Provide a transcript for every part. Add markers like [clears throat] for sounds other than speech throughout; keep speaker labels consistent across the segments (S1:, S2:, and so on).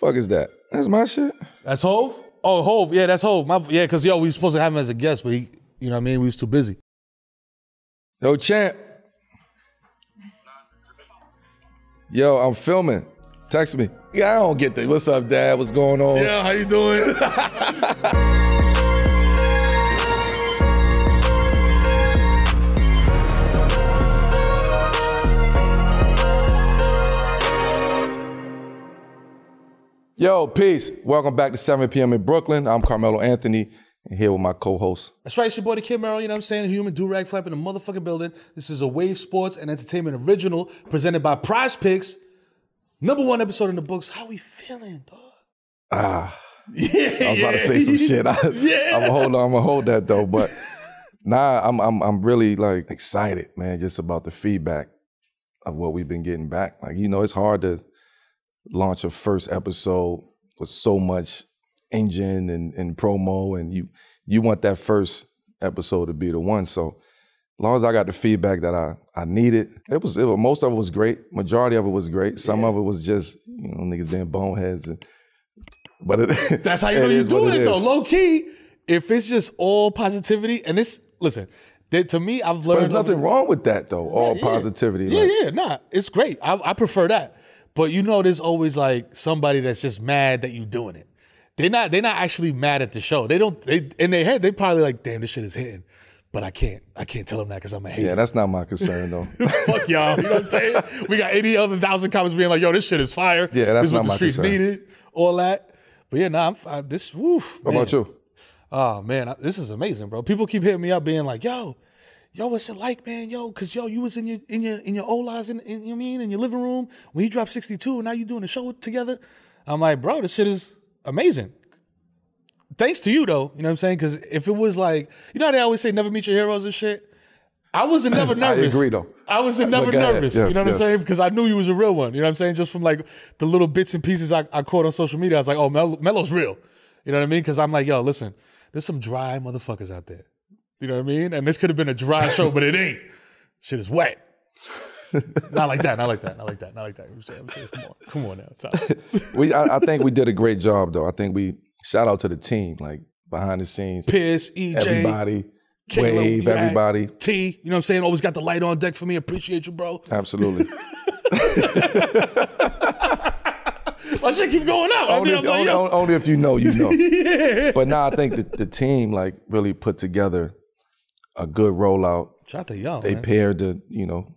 S1: Fuck is that? That's my shit.
S2: That's Hov. Oh, Hov. Yeah, that's Hov. My, yeah, because yo, we were supposed to have him as a guest, but he, you know what I mean. We was too busy.
S1: Yo, champ. Yo, I'm filming. Text me. Yeah, I don't get that. What's up, Dad? What's going on?
S2: Yeah, how you doing? [laughs]
S1: Yo, peace. Welcome back to 7 p.m. in Brooklyn. I'm Carmelo Anthony, and here with my co-host.
S2: That's right, it's your boy the Kid Mero, you know what I'm saying? Human do-rag flap in the motherfucking building. This is a Wave Sports and Entertainment original presented by Prize Picks. Number one episode in the books. How we feeling, dog?
S1: Ah,
S2: Yeah,
S1: I was about to say some shit. I, [laughs]
S2: Yeah.
S1: I'm gonna hold on. I'm gonna hold that though. But nah, I'm I'm I'm really like excited, man, just about the feedback of what we've been getting back. Like you know, it's hard to launch a first episode with so much engine and, and promo, and you you want that first episode to be the one. So as long as I got the feedback that I I needed, it was, it was most of it was great. Majority of it was great. Some of it was just you know niggas being boneheads and. But it, [laughs]
S2: That's how you know
S1: it
S2: you're doing it, though. Low key, if it's just all positivity, and this, listen, that, to me, I've learned.
S1: But there's nothing wrong with that though. All
S2: Yeah.
S1: positivity.
S2: Yeah,
S1: like-
S2: yeah, nah, it's great. I, I prefer that. But you know, there's always like somebody that's just mad that you're doing it. They're not. They're not actually mad at the show. They don't. They in their head, they probably like, damn, this shit is hitting. But I can't. I can't tell them that because I'm a hater.
S1: Yeah, that's not my concern though. [laughs]
S2: Fuck y'all. You know what I'm saying? We got 80 other thousand comments being like, yo, this shit is fire.
S1: Yeah, that's
S2: this is what
S1: not
S2: the
S1: my
S2: streets
S1: concern.
S2: needed. All that. But yeah, nah, I'm I, this. Woof,
S1: What about you?
S2: Oh man, I- this is amazing, bro. People keep hitting me up, being like, "Yo, yo, what's it like, man? Yo, cause yo, you was in your in your in your Ola's in, in you know I mean in your living room when you dropped 62, and now you doing a show together." I'm like, bro, this shit is amazing. Thanks to you though, you know what I'm saying? Because if it was like, you know how they always say, never meet your heroes and shit. I wasn't never [clears throat] nervous.
S1: I agree, though.
S2: I wasn't never nervous.
S1: Yes,
S2: you know what
S1: yes.
S2: I'm saying? Because I knew you was a real one. You know what I'm saying? Just from like the little bits and pieces I, I caught on social media, I was like, oh, Mel- Melo's real. You know what I mean? Because I'm like, yo, listen, there's some dry motherfuckers out there. You know what I mean? And this could have been a dry show, but it ain't. Shit is wet. [laughs] not like that. Not like that. Not like that. Not like that. I'm saying, I'm saying, come on, come on now. [laughs]
S1: We I, I think we did a great job though. I think we shout out to the team, like behind the scenes,
S2: Piss, EJ,
S1: everybody,
S2: Caleb,
S1: wave, everybody.
S2: T. You know what I'm saying? Always got the light on deck for me. Appreciate you, bro.
S1: Absolutely. [laughs]
S2: My shit keep going up.
S1: Only, if,
S2: like,
S1: only, only if you know, you know. But now I think the, the team like really put together a good rollout.
S2: Shout out to y'all,
S1: They
S2: man.
S1: paired the, you know,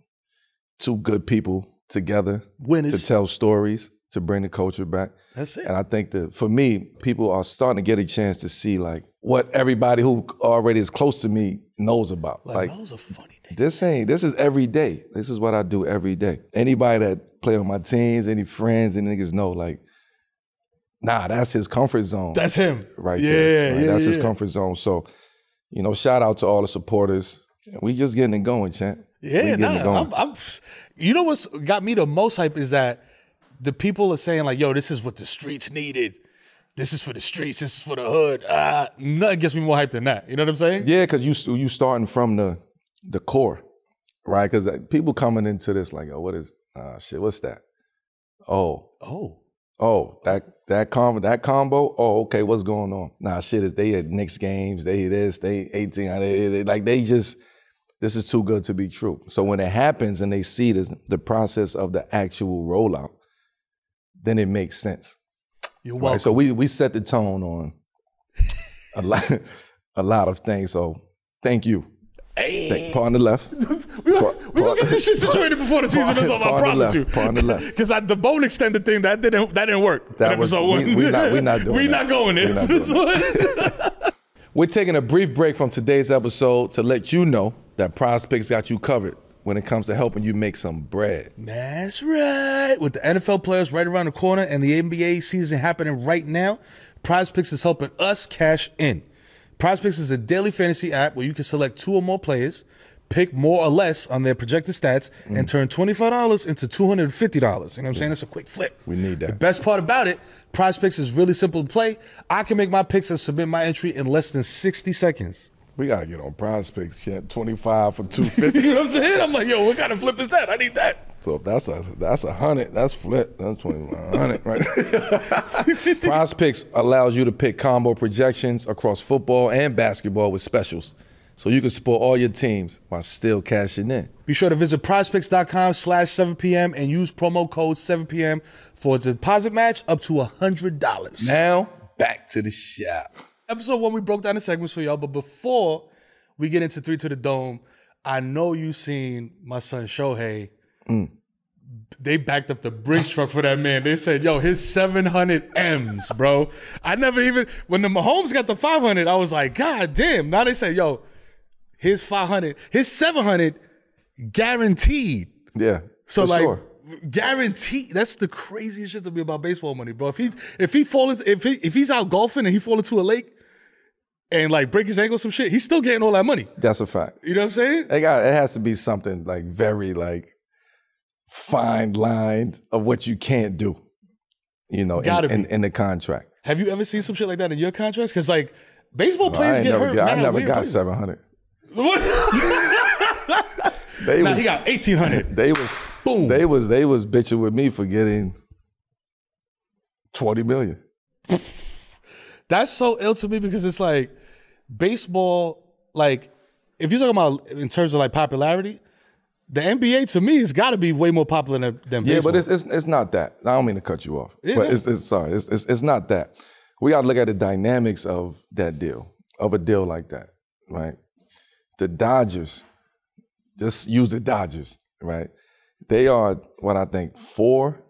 S1: two good people together
S2: Winners.
S1: to tell stories to bring the culture back.
S2: That's it.
S1: And I think that for me, people are starting to get a chance to see like what everybody who already is close to me knows about.
S2: Like,
S1: Like,
S2: Melo's a funny nigga.
S1: this ain't this is every day. This is what I do every day. Anybody that played on my teams, any friends, any niggas know like, nah, that's his comfort zone.
S2: That's him.
S1: right
S2: yeah,
S1: there.
S2: Yeah,
S1: that's his comfort zone. So, you know, shout out to all the supporters. We just getting it going, champ.
S2: Yeah, nah,
S1: it going.
S2: I'm, I'm, you know what's got me the most hype is that the people are saying like, "Yo, this is what the streets needed. This is for the streets. This is for the hood." Ah, nothing gets me more hype than that. You know what I'm saying?
S1: Yeah, because you you starting from the the core, right? Because people coming into this like, oh, what is uh, shit? What's that? Oh,
S2: Oh,
S1: oh, that that combo, that combo. Oh, okay, what's going on? Nah, shit is they at Knicks games, they this, they eighteen, they, they- like they just this is too good to be true. So when it happens and they see this, the process of the actual rollout, then it makes sense.
S2: you're
S1: Right.
S2: welcome.
S1: So we we set the tone on a lot [laughs] a lot of things. So thank you.
S2: Hey.
S1: Thank, part on the left. [laughs]
S2: we gonna, get this shit situated before the season is over. I
S1: Part on [laughs] the
S2: promise you.
S1: part on the left.
S2: Because the bone extended thing that didn't that didn't work.
S1: That was-
S2: episode
S1: we-
S2: one.
S1: we not- we not [laughs] doing
S2: we
S1: that.
S2: not going there
S1: We not
S2: for this
S1: doing
S2: one. [laughs]
S1: We're taking a brief break from today's episode to let you know that Prize Picks got you covered when it comes to helping you make some bread.
S2: That's right. With the NFL players right around the corner and the NBA season happening right now, Prize Picks is helping us cash in. Prize Picks is a daily fantasy app where you can select two or more players, pick more or less on their projected stats,
S1: Mm.
S2: and turn $25 into $250. You know what I'm saying? That's a quick flip.
S1: We need that.
S2: The best part about it, Prize Picks is really simple to play. I can make my picks and submit my entry in less than 60 seconds.
S1: We gotta get on Prize Picks. Shit, twenty five for two fifty. [laughs]
S2: you know what I'm saying? I'm like, yo, what kind of flip is that? I need that.
S1: So if that's a that's a hundred, that's flip. That's twenty hundred, right? [laughs] Prize Picks allows you to pick combo projections across football and basketball with specials, so you can support all your teams while still cashing in.
S2: Be sure to visit prizepicks.com slash 7 p.m. and use promo code 7 p.m. for a deposit match up to $100.
S1: Now back to the shop.
S2: Episode one, we broke down the segments for y'all, but before we get into Three to the Dome, I know you seen my son Shohei. Mm. They backed up the Brinks truck for that man. They said, yo, his 700 M's, bro. I never even, when the Mahomes got the 500, I was like, God damn. Now they say, yo, his 500, his 700 guaranteed.
S1: Yeah.
S2: So
S1: for
S2: like
S1: sure.
S2: guaranteed that's the craziest shit to me about baseball money, bro. If he's if he fall into, if he, if he's out golfing and he fall into a lake and like break his ankle some shit, he's still getting all that money.
S1: that's a fact.
S2: You know what I'm saying?
S1: It got it has to be something like very like fine line of what you can't do. You know, in, in, in the contract.
S2: Have you ever seen some shit like that in your contracts? Because like baseball
S1: I
S2: players get
S1: never,
S2: hurt.
S1: got, I never got seven hundred. They
S2: now
S1: was
S2: he got eighteen hundred.
S1: they was
S2: Boom.
S1: they was they was bitching with me for getting twenty million.
S2: That's so ill to me because it's like baseball. Like if you're talking about in terms of like popularity, the NBA to me has got to be way more popular than, than
S1: Yeah,
S2: baseball.
S1: but it's, it's it's not that. I don't mean to cut you off,
S2: Yeah,
S1: but it's, it's sorry, it's, it's it's not that. We got to look at the dynamics of that deal, of a deal like that, right? The Dodgers, just use the Dodgers, right? They are what I think four,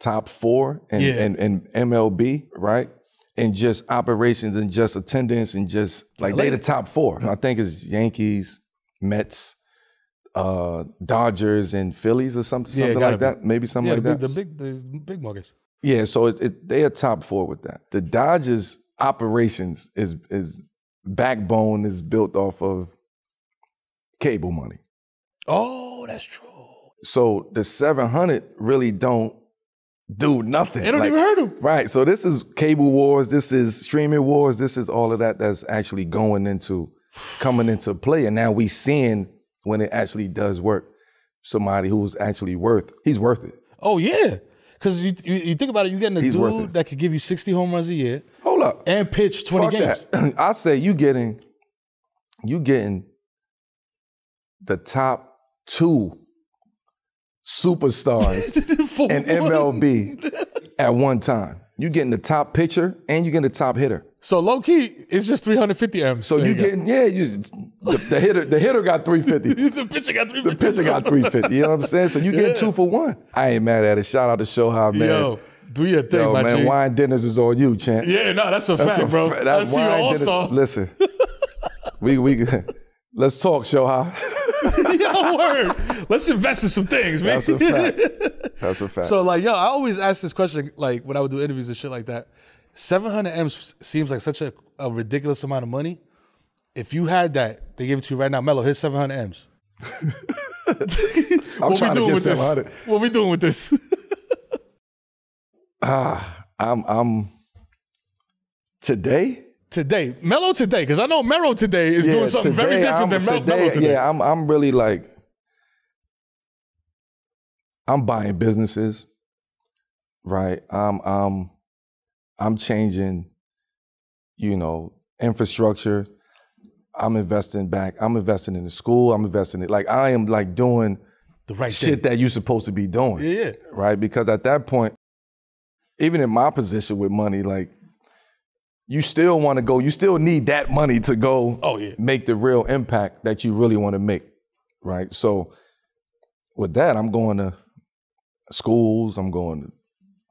S1: top four in,
S2: Yeah.
S1: in, in MLB, right? And just operations and just attendance and just like they the top four. I think it's Yankees, Mets, uh, Dodgers, and Phillies or something,
S2: Yeah,
S1: something like that. Maybe something
S2: yeah,
S1: like
S2: the,
S1: that.
S2: big, the big the big markets.
S1: Yeah, so it, it, they are top four with that. The Dodgers operations is is backbone is built off of cable money.
S2: Oh, that's true.
S1: So the seven hundred really don't do nothing.
S2: They don't
S1: Like,
S2: even hurt him.
S1: Right. So this is cable wars. This is streaming wars. This is all of that that's actually going into coming into play. And now we seeing when it actually does work. Somebody who's actually worth. He's worth it.
S2: Oh yeah, because you, you you think about it, you getting a
S1: He's
S2: dude that could give you sixty home runs a year
S1: Hold up.
S2: and pitch twenty
S1: Fuck
S2: games.
S1: that. [clears throat] I say you getting you getting the top two superstars [laughs] in. MLB at one time. You're getting the top pitcher and you're getting the top hitter.
S2: So low key, it's just 350 M.
S1: So you getting yeah, you the, the hitter the hitter got 350. [laughs]
S2: the pitcher got three
S1: The pitcher got 350. You know what I'm saying? So you getting two for one. I ain't mad at it. Shout out to Shohei, man.
S2: Yo, do your thing,
S1: Yo,
S2: my
S1: man,
S2: G.
S1: wine dinners is on you, champ.
S2: Yeah, no, that's a fact,
S1: a
S2: bro. That's
S1: wine
S2: all
S1: dinners-
S2: star.
S1: Listen, [laughs] we we let's talk, Shohei. [laughs]
S2: Word. Let's invest in some things, man.
S1: That's a fact. [laughs] That's a fact.
S2: So like, yo, I always ask this question, like when I would do interviews and shit like that. Seven hundred m's seems like such a, a ridiculous amount of money. If you had that, they give it to you right now, Melo. Here's seven hundred m's. [laughs]
S1: I'm
S2: what we
S1: trying to
S2: doing
S1: get
S2: with this?
S1: 700.
S2: What we doing with this?
S1: Ah, I'm I'm today.
S2: today, Melo today, because I know Mero today is doing something very different
S1: I'm-
S2: than Mel- Melo today.
S1: Yeah, I'm I'm really like I'm buying businesses, right? I'm I'm I'm changing, you know, infrastructure. I'm investing back. I'm investing in the school. I'm investing in like I am like doing
S2: the right
S1: shit
S2: thing.
S1: that you're supposed to be doing.
S2: Yeah, yeah.
S1: right? Because at that point, even in my position with money, like you still want to go, you still need that money to go
S2: Oh, yeah.
S1: make the real impact that you really want to make, right? So with that, I'm going to schools, I'm going to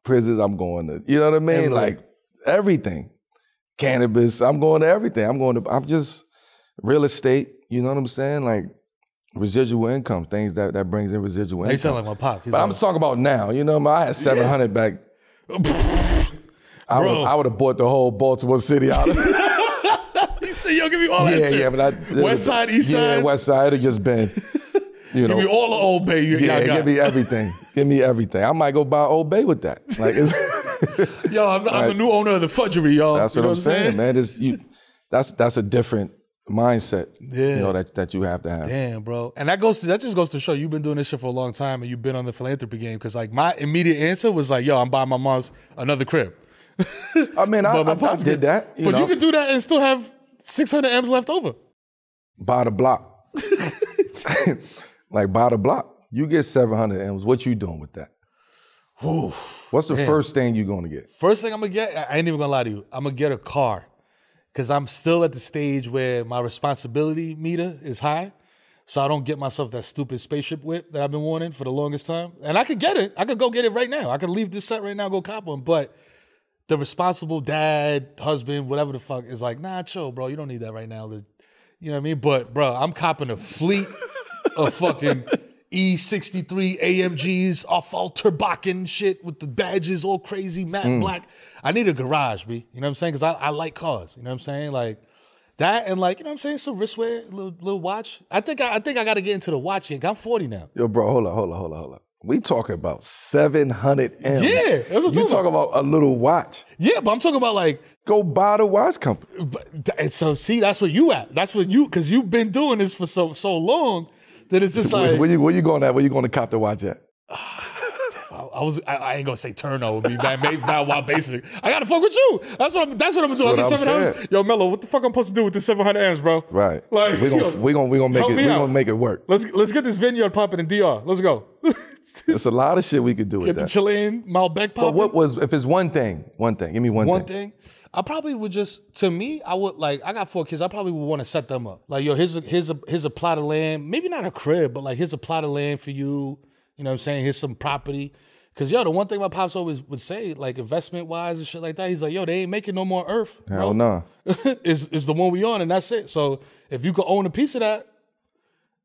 S1: prisons, I'm going to, you know what I mean?
S2: Everything.
S1: Like everything. Cannabis, I'm going to everything. I'm going to, I'm just real estate, you know what I'm saying? Like residual income, things that, that brings in residual
S2: They
S1: income.
S2: sound like my pops. He's
S1: But I'm just talking about now. You know, I had 700 back. I would. I would have bought the whole Baltimore City out. of [laughs] [laughs]
S2: he said, "Yo, give me all that
S1: yeah,
S2: shit."
S1: yeah, but I,
S2: West side, east
S1: yeah,
S2: side.
S1: West side. It'd just been, [laughs] you know,
S2: Give me all the old bay. You,
S1: yeah,
S2: got.
S1: give me everything. give me everything. I might go buy Old Bay with that. Like, [laughs]
S2: Yo, I'm, I'm the new owner of the fudgery, y'all.
S1: that's
S2: You
S1: what
S2: know
S1: I'm saying, man. It's, you, that's that's a different mindset.
S2: Yeah.
S1: You know that that you have to have.
S2: Damn, bro. And that goes to that just goes to show you've been doing this shit for a long time and you've been on the philanthropy game. Cause like my immediate answer was like, yo, I'm buying my mom's another crib.
S1: I mean, [laughs] I,
S2: my
S1: I, I did that. You
S2: but
S1: know,
S2: you could do that and still have 600 M's left over.
S1: buy the block. [laughs] like buy the block. You get 700 M's. What you doing with that? What's the first thing you're going to get?
S2: First thing I'm gonna get, I ain't even gonna lie to you, I'm gonna get a car. Cause I'm still at the stage where my responsibility meter is high. So I don't get myself that stupid spaceship whip that I've been wanting for the longest time. And I could get it. I could go get it right now. I could leave this set right now, go cop one. But the responsible dad, husband, whatever the fuck is like, nah, chill, bro. You don't need that right now. You know what I mean? But bro, I'm copping a fleet of fucking E63 AMGs off all shit with the badges all crazy, matte mm. black. I need a garage, B. You know what I'm saying? Because I, I like cars. You know what I'm saying? Like that and like, you know what I'm saying? Some wristwear, little little watch. I think I, I think I gotta get into the watch game. I'm 40 now.
S1: Yo, bro, hold on, hold on, hold on, hold on. We talking about 700 M's.
S2: Yeah, that's what I'm
S1: You
S2: talking
S1: talk about a little watch.
S2: Yeah, but I'm talking about like
S1: Go buy the watch company.
S2: But and so see, that's where you at. That's what you because you've been doing this for so so long that it's just like
S1: where you where you going at? Where you going to cop the watch at? [sighs] [sighs] [sighs]
S2: I, was. I, I ain't gonna say turnover. Be that maybe that wild basic. I gotta fuck with you. That's what. I'm, that's what I'm gonna do. I
S1: That's what I'm saying.
S2: Yo, Melo, what the fuck I'm supposed to do with this 700 M's, bro?
S1: Right.
S2: Like,
S1: we gonna
S2: yo,
S1: we gonna we gonna make it we
S2: out.
S1: gonna make it work.
S2: Let's let's get this vineyard popping in DR. Let's go.
S1: There's a lot of shit we could do with
S2: get the
S1: that.
S2: Chilean Malbec popping.
S1: But what was if it's one thing? One thing. Give me one, thing.
S2: One
S1: thing.
S2: thing, I probably would just to me, I would like I got four kids. I probably would want to set them up. Like, yo, here's a here's a here's a plot of land. Maybe not a crib, but like here's a plot of land for you. You know what I'm saying? Here's some property. Cause yo, the one thing my pops always would say, like investment wise and shit like that, he's like, yo, they ain't making no more earth.
S1: Hell no. [laughs]
S2: is is the one we on, and that's it. So if you could own a piece of that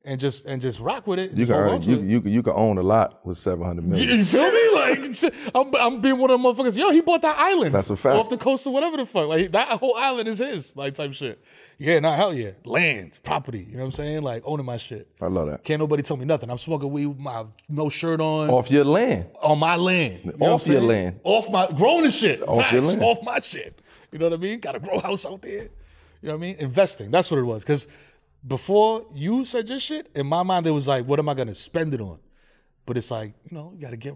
S2: and just and just rock with it,
S1: You can earn, you,
S2: it.
S1: you you can own a lot with seven
S2: hundred
S1: million.
S2: You, feel me? [laughs] Like [laughs] I'm, I'm being one of them motherfuckers. Yo, he bought that island.
S1: That's a fact.
S2: Off the coast or whatever the fuck. Like that whole island is his. Like type shit. Yeah, nah, hell yeah. Land, property. You know what I'm saying? Like owning my shit.
S1: I love that.
S2: Can't nobody tell me nothing. I'm smoking weed with my no shirt on
S1: Off your land.
S2: on my land. You know
S1: Off your land.
S2: Off my growing the shit.
S1: Off your
S2: Facts.
S1: land.
S2: Off my shit. You know what I mean? Got a grow house out there. You know what I mean? Investing. That's what it was. Because before you said your shit, in my mind it was like, what am I gonna spend it on? But it's like, you know, you gotta get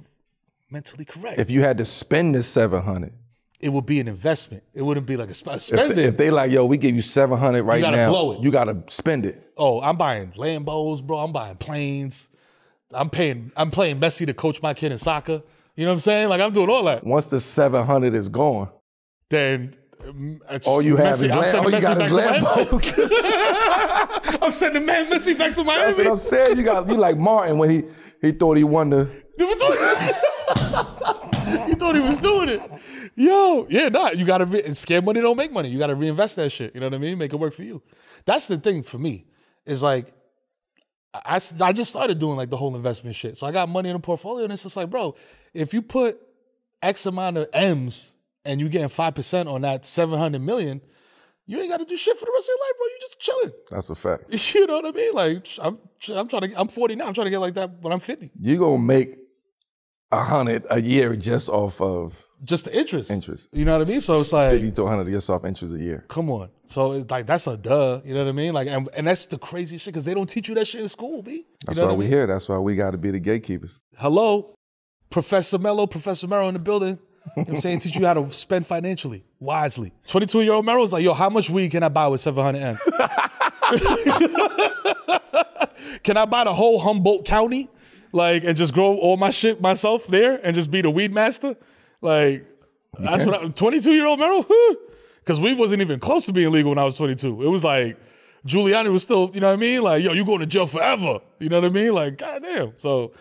S2: mentally correct.
S1: If you had to spend the 700,
S2: it would be an investment. It wouldn't be like a sp-
S1: if,
S2: spend
S1: they,
S2: it.
S1: if they like, yo, we give you 700 right you
S2: gotta
S1: now,
S2: blow it.
S1: you gotta spend it.
S2: oh, I'm buying Lambos, bro. I'm buying planes. I'm paying. I'm playing Messi to coach my kid in soccer. You know what I'm saying? Like I'm doing all that.
S1: Once the 700 is gone,
S2: Then
S1: all you have
S2: Messi-
S1: is
S2: I'm sending
S1: All you got is [laughs]
S2: back to Miami. I'm sending man Messi back to
S1: That's what I'm saying. You got you like Martin when he he thought he won the. [laughs]
S2: he thought he was doing it. Yo, yeah, nah. You gotta re- and scare money don't make money. You gotta reinvest that shit. You know what I mean? Make it work for you. That's the thing for me. Is like I, I just started doing like the whole investment shit. So I got money in a portfolio, and it's just like, bro, if you put X amount of M's and you getting five percent on that seven hundred million, you ain't got to do shit for the rest of your life, bro. You just chilling.
S1: That's a fact. [laughs]
S2: You know what I mean? Like I'm, I'm trying to. I'm 40 now. I'm trying to get like that when I'm 50.
S1: You gonna make a hundred a year just off of
S2: Just the interest.
S1: interest.
S2: You know what I mean? So it's like,
S1: 50 to 100 just off interest a year.
S2: come on. So it's like that's a duh. You know what I mean? Like, and, and that's the crazy shit because they don't teach you that shit in school, b. You
S1: That's
S2: know
S1: why
S2: what
S1: we
S2: mean?
S1: here. That's why we got to be the gatekeepers.
S2: Hello, Professor Melo, Professor Mero in the building. You know what I'm saying? Teach you how to spend financially, wisely. 22 year old Mero's like, yo, how much weed can I buy with 700 M? [laughs] can I buy the whole Humboldt County? Like, and just grow all my shit myself there and just be the weed master? Like, that's what I, 22 year old Mero? Because weed wasn't even close to being legal when I was 22. It was like, Giuliani was still, you know what I mean? Like, yo, you going to jail forever. You know what I mean? Like, goddamn. So,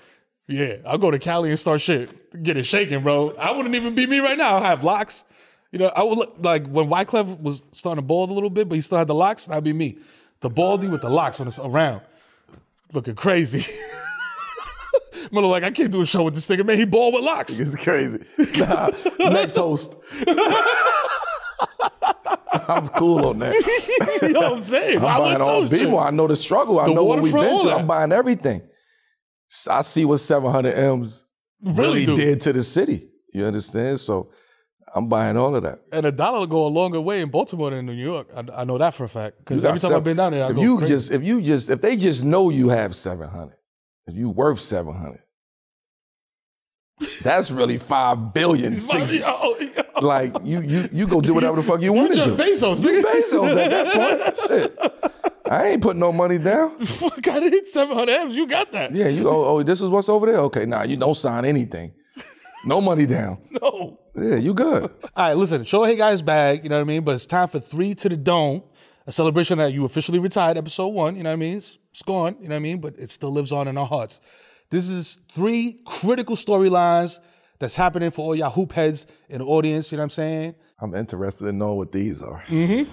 S2: yeah, I'll go to Cali and start shit, get it shaking, bro. I wouldn't even be me right now. I have locks. You know, I would look, like when Wyclef was starting to bald a little bit, but he still had the locks. That'd be me, the baldy with the locks when it's around, looking crazy. [laughs] Mother, like I can't do a show with this nigga, man. He bald with locks.
S1: It's crazy. Nah, next host. [laughs] I'm cool on that. [laughs]
S2: you know what I'm saying?
S1: I'm
S2: I
S1: buying all
S2: too,
S1: people. I know the struggle. I
S2: The
S1: know what we've been through. I'm buying everything. I see what 700 M's really,
S2: do.
S1: did to the city. You understand? So I'm buying all of that.
S2: And a dollar will go a longer way in Baltimore than in New York. I, I know that for a fact. Because every time I've been down there, I
S1: if
S2: go
S1: you
S2: crazy.
S1: just if you just if they just know you have seven hundred, if you worth seven hundred, that's really five billion. [laughs] Six,
S2: Oh, yeah.
S1: like you you you go do whatever the fuck you want to do.
S2: Bezos,
S1: You. Bezos at that point. [laughs] Shit, I ain't putting no money down. [laughs]
S2: Fuck, I hit 700 M's. You got that.
S1: Yeah, you oh, oh this is what's over there. Okay, nah, you don't sign anything. No money down. [laughs]
S2: No.
S1: Yeah, you good. [laughs]
S2: All right, listen, Shohei got his bag, you know what I mean? But it's time for three to the dome, a celebration that you officially retired, episode one, you know what I mean? It's, it's gone, you know what I mean? But it still lives on in our hearts. This is three critical storylines that's happening for all y'all hoop heads in the audience, you know what I'm saying?
S1: I'm interested in knowing what these are. Mm-hmm.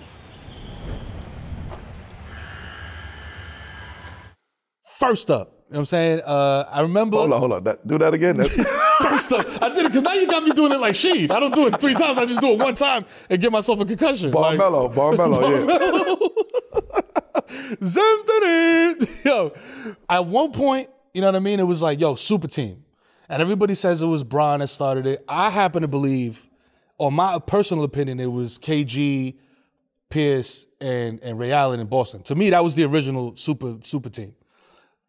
S2: First up, you know what I'm saying? Uh, I remember.
S1: Hold on, hold on. That, do that again. That's, [laughs]
S2: First up, I did it because now you got me doing it like Sheed. I don't do it three times. I just do it one time and get myself a concussion. Like-
S1: Barmello, Barmello, yeah. [laughs]
S2: Yo, at one point, you know what I mean? It was like, yo, super team. And everybody says it was Bron that started it. I happen to believe, or my personal opinion, it was KG, Pierce, and, and Ray Allen in Boston. To me, that was the original super super team.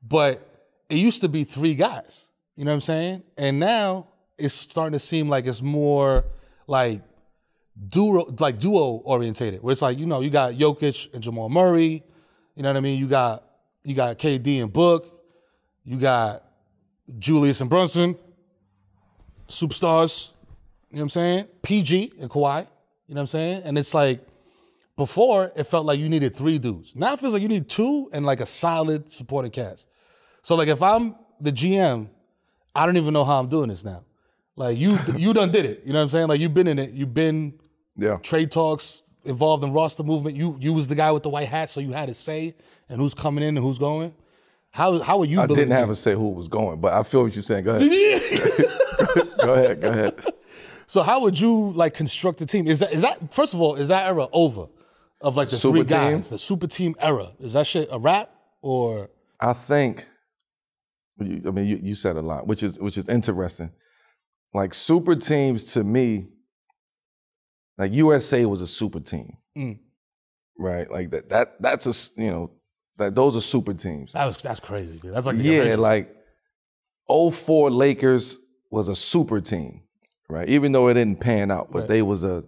S2: But it used to be three guys. You know what I'm saying? And now it's starting to seem like it's more like duo like duo orientated, where it's like, you know, you got Jokic and Jamal Murray, you know what I mean? You got you got KD and Book, you got Julius and Brunson, superstars, you know what I'm saying? PG and Kawhi, you know what I'm saying? And it's like before it felt like you needed three dudes. Now it feels like you need two and like a solid supporting cast. So like if I'm the GM, I don't even know how I'm doing this now. Like you you done did it. You know what I'm saying? Like you've been in it. You've been
S1: Yeah.
S2: trade talks, involved in roster movement. You you was the guy with the white hat, so you had to say and who's coming in and who's going. How how are you
S1: I didn't have
S2: a
S1: to say who was going, but I feel what you're saying. Go ahead. [laughs] [laughs] go ahead. Go ahead.
S2: So how would you like construct a team? Is that is that first of all, is that era over? Of like the
S1: Super
S2: three guys,
S1: team?
S2: the super team era. Is that shit a wrap or
S1: I think. You- I mean, you, you said a lot, which is which is interesting. Like super teams to me, like USA was a super team,
S2: Mm.
S1: right? Like that that that's a you know that those are super teams.
S2: that was that's crazy, dude. That's like the
S1: yeah,
S2: Avengers.
S1: like 04 Lakers was a super team, right? Even though it didn't pan out, but
S2: Right.
S1: they was a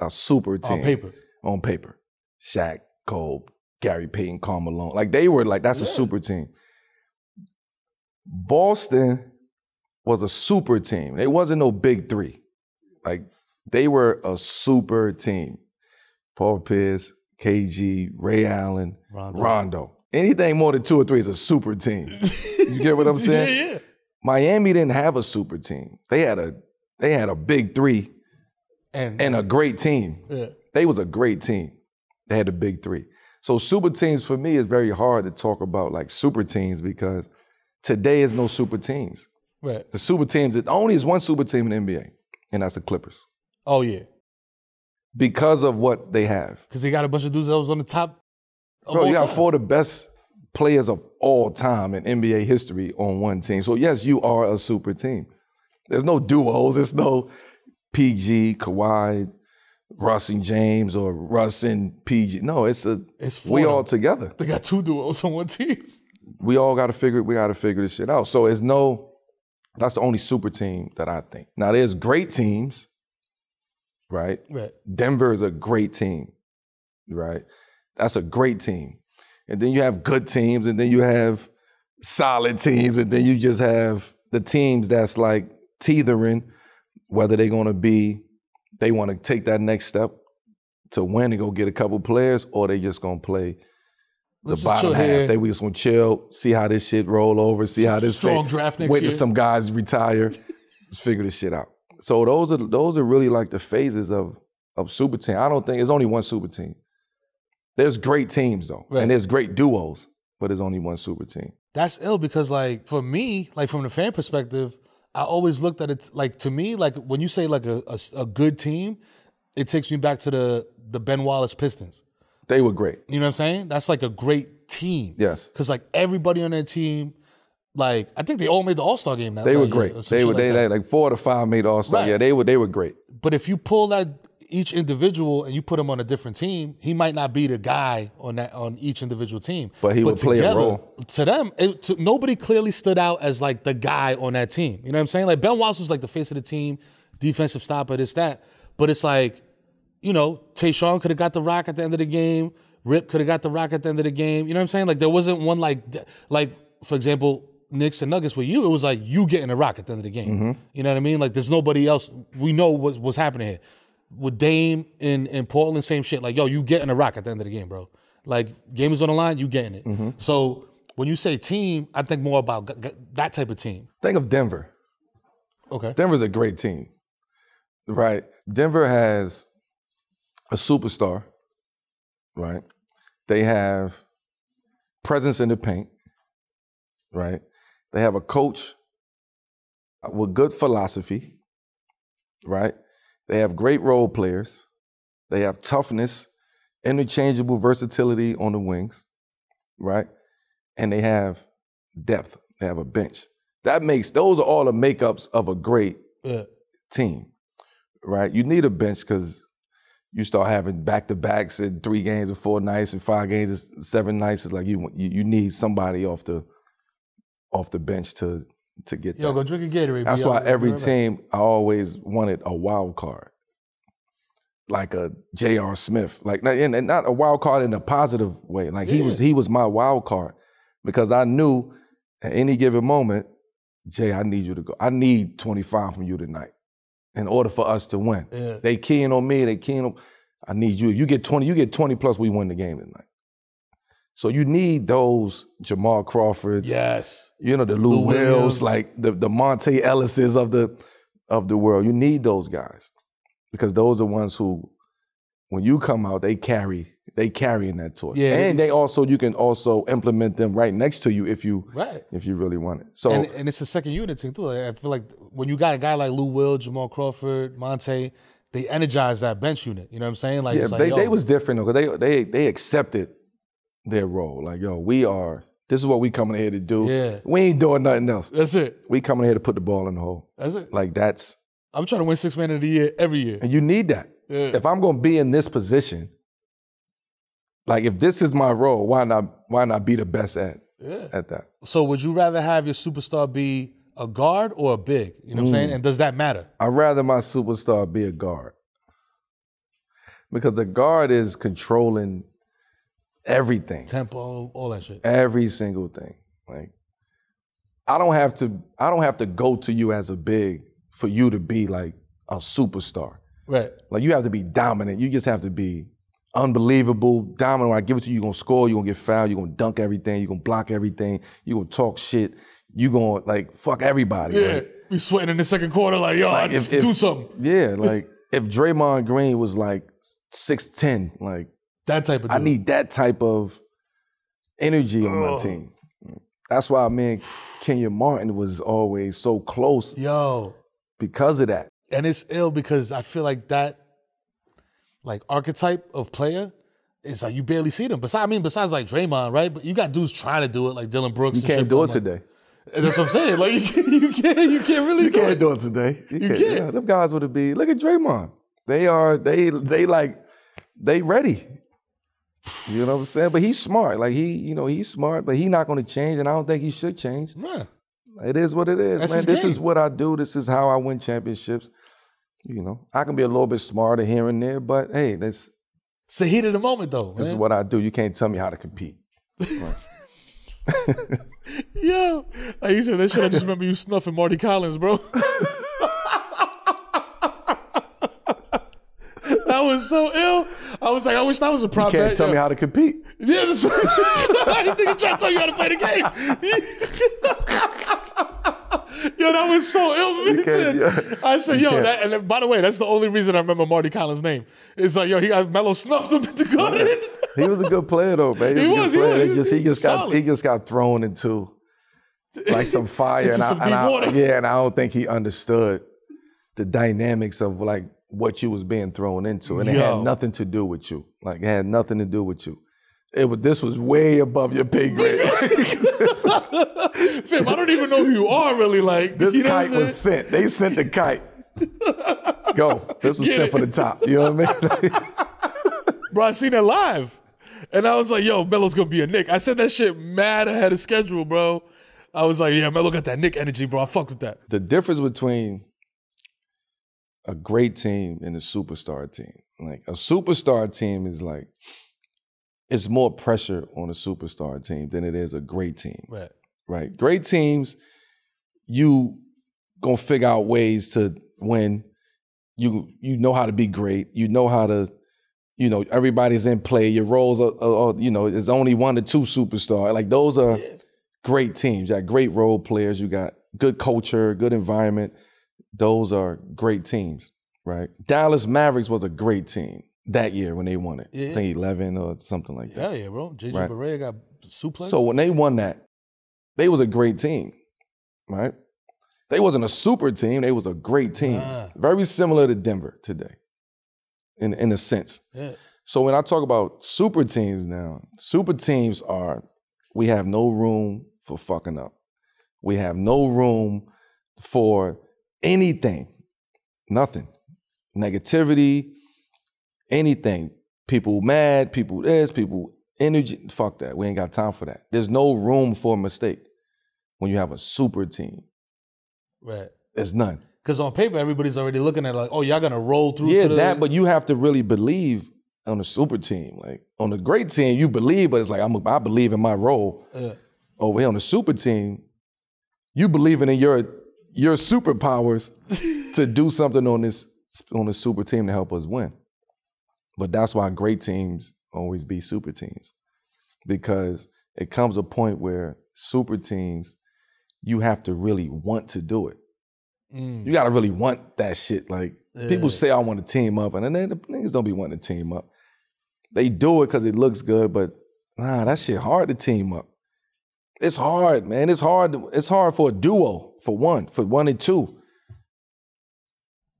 S1: a super team
S2: on paper.
S1: on paper. Shaq, Kobe, Gary Payton, Karl Malone. Like they were like, that's a super team. Boston was a super team. It wasn't no big three. Like they were a super team. Paul Pierce, KG, Ray Allen,
S2: Rondo.
S1: Rondo. Anything more than two or three is a super team. you get what I'm [laughs] saying?
S2: Yeah, yeah.
S1: Miami didn't have a super team. They had a they had a big three
S2: And,
S1: and a great team.
S2: yeah.
S1: They was a great team. They had the big three. So super teams for me is very hard to talk about like super teams because today is no super teams.
S2: right.
S1: The super teams, it only is one super team in the NBA, and that's the Clippers.
S2: Oh yeah.
S1: Because of what they have.
S2: Because they got a bunch of dudes that was on the top of
S1: Bro, you got
S2: time.
S1: four of the best players of all time in NBA history on one team. So yes, you are a super team. There's no duos. There's no PG, Kawhi, Russ and James, or Russ and PG. No, it's a
S2: It's four
S1: we all together.
S2: They got two duos on one team.
S1: We all got to figure it we got to figure this shit out. So it's no that's the only super team that I think. Now there's great teams, right?
S2: Right.
S1: Denver is a great team, right? That's a great team. And then you have good teams and then you have solid teams and then you just have the teams that's like teetering whether they're going to be they want to take that next step to win and go get a couple players or they just going to play
S2: Let's just
S1: bottom half.
S2: here.
S1: They we just want to chill, see how this shit roll over, see how this
S2: Strong
S1: fa-
S2: draft next
S1: wait
S2: year.
S1: till some guys retire. Let's figure this shit out. So those are those are really like the phases of of super team. I don't think there's only one super team. There's great teams though,
S2: Right.
S1: and there's great duos, but there's only one super team.
S2: That's ill because like for me, like from the fan perspective, I always looked at it like to me, like when you say like a, a, a good team, it takes me back to the the Ben Wallace Pistons.
S1: They were great.
S2: You know what I'm saying? That's like a great team.
S1: Yes.
S2: Because like everybody on that team, like I think they all made the All Star game. That
S1: They were
S2: year
S1: great. They were
S2: like
S1: they
S2: that.
S1: like, like four to five made all star.
S2: Right.
S1: Yeah, they were they were great.
S2: But if you pull that each individual and you put him on a different team, he might not be the guy on that on each individual team.
S1: But he would play a role.
S2: To them, it, to, nobody clearly stood out as like the guy on that team. You know what I'm saying? Like Ben Wallace was like the face of the team, defensive stopper, this that. But it's like, you know, Tayshaun could have got the rock at the end of the game. Rip could have got the rock at the end of the game. You know what I'm saying? Like there wasn't one like like for example, Knicks and Nuggets with you, it was like you getting a rock at the end of the game.
S1: Mm-hmm.
S2: You know what I mean? Like there's nobody else. We know what's, what's happening here. With Dame in, in Portland, same shit. Like, yo, you getting a rock at the end of the game, bro. Like, game is on the line, you getting it.
S1: Mm-hmm.
S2: So when you say team, I think more about g- g- that type of team.
S1: Think of Denver.
S2: Okay.
S1: Denver's a great team, right? Denver has a superstar, right? They have presence in the paint, right? They have a coach with good philosophy, right? They have great role players. They have toughness, interchangeable versatility on the wings, right? And they have depth. They have a bench. That makes those are all the makeups of a great
S2: Yeah.
S1: team, right? You need a bench because you start having back to backs and three games and four nights and five games and seven nights. It's like you you, you need somebody off the off the bench to to get
S2: Yo,
S1: that.
S2: go drink a Gatorade.
S1: That's why every team I always wanted a wild card, like a J.R. Smith, like not, and and not a wild card in a positive way. Like he was he was my wild card because I knew at any given moment, Jay, I need you to go. I need twenty five from you tonight in order for us to win.
S2: Yeah.
S1: They keying on me. They keying on. I need you. If you get twenty, you get twenty plus. We win the game tonight. So you need those Jamal Crawfords
S2: Yes.
S1: you know, the Lou,
S2: Lou
S1: Wills,
S2: Williams.
S1: like the the Monte Ellises of the of the world. You need those guys because those are ones who, when you come out, they carry they carrying that torch.
S2: Yeah.
S1: and they also you can also implement them right next to you if you
S2: Right.
S1: if you really want it. So
S2: and, and it's a second unit thing too. I feel like when you got a guy like Lou Will, Jamal Crawford, Monte, they energize that bench unit. You know what I'm saying? Like,
S1: yeah,
S2: like,
S1: they
S2: yo,
S1: they was different though because they they they accepted their role. Like yo, we are. This is what we coming here to do.
S2: Yeah.
S1: we ain't doing nothing else.
S2: that's it.
S1: We coming here to put the ball in the hole.
S2: That's it.
S1: Like that's
S2: I'm trying to win six man of the year every year.
S1: And you need that.
S2: Yeah.
S1: If I'm gonna be in this position, like if this is my role, why not why not be the best at
S2: Yeah.
S1: at that?
S2: So would you rather have your superstar be a guard or a big? You know what I'm
S1: Mm.
S2: saying? And does that matter?
S1: I'd rather my superstar be a guard. Because the guard is controlling everything.
S2: Tempo, all that shit.
S1: Every single thing. Like I don't have to I don't have to go to you as a big for you to be like a superstar.
S2: Right.
S1: Like you have to be dominant. You just have to be unbelievable, dominant. When I give it to you, you're gonna score, you're gonna get fouled, you're gonna dunk everything, you're gonna block everything, you're gonna talk shit, you're gonna like fuck everybody.
S2: Yeah.
S1: Like,
S2: Be sweating in the second quarter like, yo, I
S1: Like,
S2: just
S1: if-
S2: do something.
S1: yeah, [laughs] like if Draymond Green was like 6'10, like
S2: That type of
S1: I need that type of energy on my team. That's why me and Kenyon Martin was always so close
S2: Yo.
S1: because of that.
S2: And it's ill because I feel like that like archetype of player is like you barely see them. Besides, I mean, besides like Draymond, right? But you got dudes trying to do it, like Dillon Brooks.
S1: You can't do it
S2: like-
S1: today.
S2: That's what I'm saying. Like you can't, you can't, you can't really
S1: You
S2: do
S1: can't
S2: it.
S1: do it today. You,
S2: You
S1: can't.
S2: can't.
S1: Yeah, them guys would be. Look at Draymond. They are. They. They like. They ready. You know what I'm saying? But he's smart. Like he. You know he's smart. But he not going to change, and I don't think he should change.
S2: Nah.
S1: It is what it is,
S2: That's
S1: man.
S2: his
S1: This is what I do. This is how I win championships. You know, I can be a little bit smarter here and there, but hey, this
S2: It's the heat of the moment, though.
S1: this is what I do. You can't tell me how to compete. [laughs]
S2: yeah. like you said that shit. I just remember you snuffing Mardy Collins, bro. [laughs] that was so ill. I was like, I wish that was a
S1: You can't
S2: bet.
S1: tell
S2: yo.
S1: me how to compete.
S2: Yeah, that's I didn't [laughs] think he tried to tell you how to play the game. [laughs] yo, that was so ill.
S1: Yeah.
S2: I said, yo, that, and then, by the way, that's the only reason I remember Mardy Collins' name. It's like, yo, he got Melo snuffed him at the garden.
S1: He was a good player though, man. He, [laughs]
S2: He
S1: was,
S2: was,
S1: a
S2: he
S1: good player.
S2: was.
S1: He just he just
S2: was
S1: got he just got thrown into like some [laughs] fire, and, I,
S2: some
S1: and I- yeah, and I don't think he understood the dynamics of like what you was being thrown into, and it
S2: Yo.
S1: had nothing to do with you. Like it had nothing to do with you. It was this was way above your pay grade. [laughs]
S2: Fam, I don't even know who you are really. Like
S1: this
S2: you know
S1: kite was sent. They sent the kite. Go. This was
S2: Get
S1: sent
S2: it.
S1: for the top. You know what I mean? [laughs]
S2: Bro, I seen it live. And I was like, yo, Melo's gonna be a Knick. I said that shit mad ahead of schedule, bro. I was like, yeah, Melo got that Knick energy, bro. I fuck with that.
S1: the difference between a great team and a superstar team. Like a superstar team is like it's more pressure on a superstar team than it is a great team.
S2: Right.
S1: Right. Great teams, you gonna figure out ways to win. You you know how to be great. You know how to, you know, everybody's in play. Your roles are, are, are, you know, it's only one or two superstar. Like those are great teams. You got great role players. You got good culture, good environment. Those are great teams, right? Dallas Mavericks was a great team that year when they won it.
S2: Yeah.
S1: I think 11 or something like that.
S2: Hell yeah, bro. JJ
S1: Right.
S2: Barea got suplex.
S1: So when they won that, they was a great team, right? They wasn't a super team. They was a great team. Very similar to Denver today, in in a sense.
S2: yeah.
S1: So when I talk about super teams now, super teams are we have no room for fucking up. We have no room for anything, nothing, negativity, anything. People mad, people this, people energy. Fuck that. We ain't got time for that. There's no room for a mistake when you have a super team.
S2: Right.
S1: There's none.
S2: Because on paper, everybody's already looking at it like, oh, y'all gonna roll through.
S1: Yeah, that. But you have to really believe on a super team. Like on a great team, you believe, but it's like I'm. I believe in my role.
S2: Uh,
S1: Over here on the super team, you believing in your your superpowers [laughs] to do something on this on the super team to help us win. But that's why great teams always be super teams. Because it comes a point where super teams, you have to really want to do it.
S2: mm,
S1: You gotta really want that shit. Like
S2: Yeah.
S1: people say I want to team up, and then the niggas don't be wanting to team up. They do it because it looks good, but nah, that shit hard to team up. It's hard, man. It's hard. to- it's hard for a duo, for one, for one and two.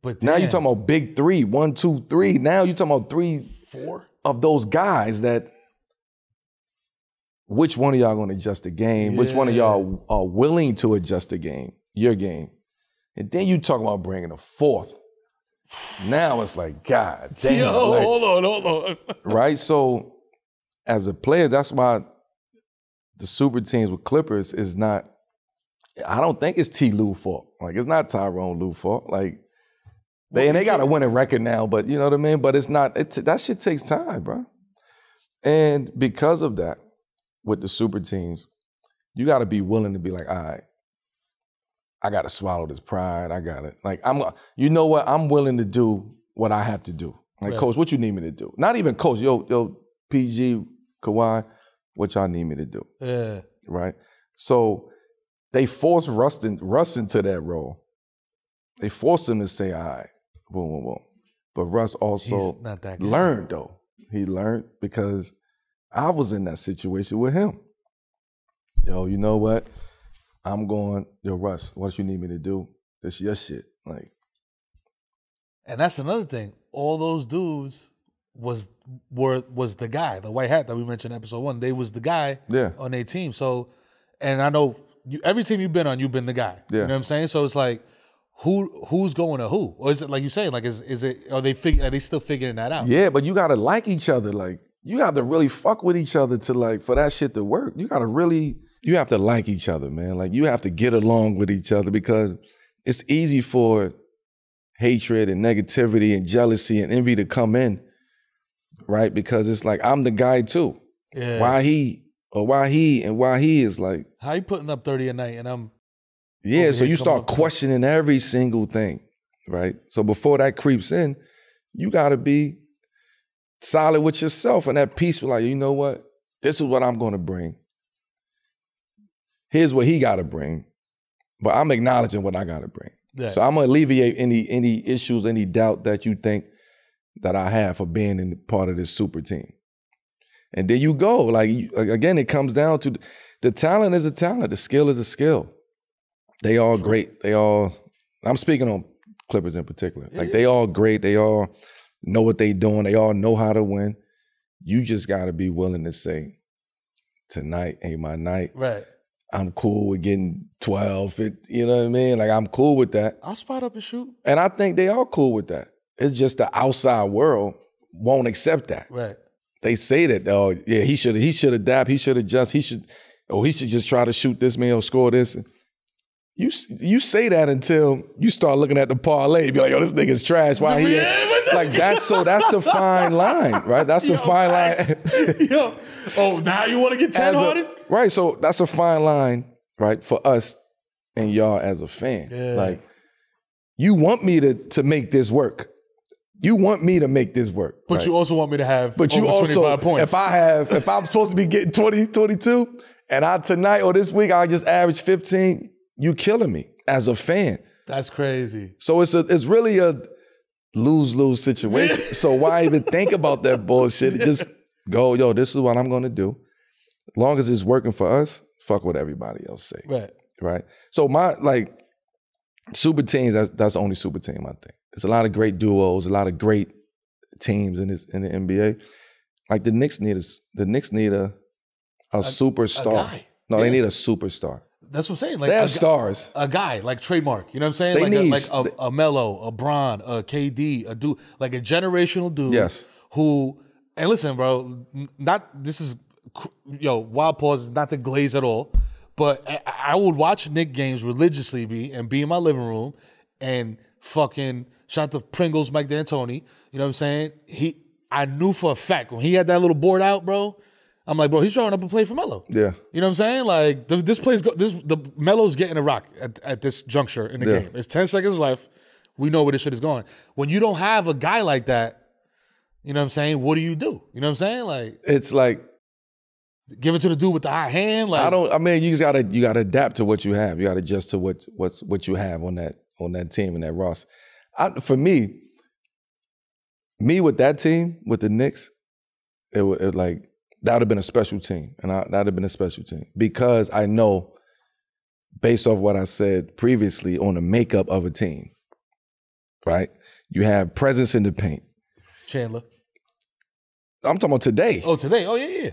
S2: But
S1: Now you
S2: damn,
S1: talking about big three, one, two, three. Now you're talking about three
S2: four.
S1: of those guys that. Which one of y'all gonna adjust the game? Which one of y'all are willing to adjust the game, your game? And then you talk about bringing a fourth. Now it's like, God [laughs] damn.
S2: Yo,
S1: like-
S2: hold on, hold on. [laughs]
S1: right? So, as a player, that's why the super teams with Clippers is not. I don't think it's Ty Lue fault. Like it's not Tyronn Lue fault. Like they and they got a winning record now, but you know what I mean. But it's not. That shit takes time, bro. And because of that, with the super teams, you got to be willing to be like, all right, I got to swallow this pride. I got it. Like I'm. You know what? I'm willing to do what I have to do. Like,
S2: Right.
S1: coach, what you need me to do? Not even coach. Yo, yo, PG, Kawhi, what y'all need me to do?
S2: Yeah.
S1: right? So they forced Russ, in, Russ into that role. They forced him to say, all right, boom, boom, boom. But Russ also
S2: not that
S1: learned, though. He learned because I was in that situation with him. Yo, you know what? I'm going, yo, Russ, what you need me to do? This your shit. Like,
S2: And that's another thing. All those dudes was were was the guy, the white hat that we mentioned in episode one. They was the guy
S1: yeah.
S2: on their team. So, and I know you, every team you've been on, you've been the guy.
S1: Yeah.
S2: You know what I'm saying? So it's like, who who's going to who, or is it like you saying, like is is it are they fig- are they still figuring that out?
S1: Yeah, but you gotta like each other. Like you got to really fuck with each other to like for that shit to work. You gotta really you have to like each other, man. Like you have to get along with each other because it's easy for hatred and negativity and jealousy and envy to come in, right? Because it's like I'm the guy too.
S2: Yeah.
S1: Why he or why he and why he is like
S2: How you putting up thirty a night and I'm
S1: yeah, so you start questioning every single thing, right? So before that creeps in, you got to be solid with yourself and that peace. Like, you know what? This is what I'm going to bring. Here's what he got to bring, but I'm acknowledging what I got to bring.
S2: yeah.
S1: So I'm gonna alleviate any any issues, any doubt that you think that I have for being in part of this super team. And there you go. Like again, it comes down to the talent is a talent, the skill is a skill. They all great. They all. I'm speaking on Clippers in particular. Like they all great. They all know what they doing. They all know how to win. You just got to be willing to say, tonight ain't my night.
S2: right.
S1: I'm cool with getting 12, 15, you know what I mean? Like I'm cool with that.
S2: I'll spot up and shoot.
S1: And I think they are cool with that. It's just the outside world won't accept that.
S2: Right.
S1: They say that, oh yeah, he should he should adapt, he should adjust, he should, oh he should just try to shoot this man or score this. You you say that until you start looking at the parlay, be like, yo, this nigga's trash. Why he like that's so that's the fine line, right? That's the
S2: Yo,
S1: fine line.
S2: Yo. Oh, now you want to get ten [laughs]
S1: As a-
S2: hearted?
S1: right. So that's a fine line, right, for us and y'all as a fan.
S2: Yeah.
S1: Like, you want me to to make this work. You want me to make this work.
S2: But
S1: right?
S2: you also want me to have
S1: But you also,
S2: 25 points.
S1: if I have, if I'm supposed to be getting 20, 22, and I tonight or this week I just average 15, you killing me as a fan.
S2: That's crazy.
S1: So it's a, it's really a lose lose situation. [laughs] so why even think about that bullshit? Just go, yo, this is what I'm gonna do. As long as it's working for us, fuck what everybody else say,
S2: Right.
S1: right? So my like super teams. That, that's the only super team I think. There's a lot of great duos, a lot of great teams in this in the NBA. Like the Knicks need a the Knicks need a a, superstar.
S2: guy.
S1: No, they need a superstar.
S2: That's what I'm saying. Like
S1: They have
S2: gu-
S1: stars.
S2: a guy, like trademark. You know what I'm saying?
S1: They
S2: like
S1: need-
S2: a, like a, a Melo, a Bron, a KD, a dude, like a generational dude.
S1: Yes.
S2: Who and listen, bro, not this is yo wild pause not to glaze at all, but I, I would watch Knick games religiously, be and be in my living room and fucking shout out to Pringles, Mike D'Antoni. You know what I'm saying? He, I knew for a fact when he had that little board out, bro. I'm like, bro, he's drawing up a play for Melo.
S1: Yeah.
S2: You know what I'm saying? Like th- this play's go- this the Melo's getting a rock at, at this juncture in the
S1: Yeah.
S2: game. It's 10 seconds left. We know where this shit is going. When you don't have a guy like that, you know what I'm saying? What do you do? You know what I'm saying? Like
S1: It's like
S2: give it to the dude with the high hand. Like
S1: I don't. I mean, you just gotta you gotta adapt to what you have. You gotta adjust to what what's what you have on that on that team and that Ross. I, for me, me with that team with the Knicks, it would it like that would have been a special team, and I, that would have been a special team because I know, based off what I said previously on the makeup of a team, right? You have presence in the paint.
S2: Chandler.
S1: I'm talking about today.
S2: Oh, today. Oh yeah, yeah.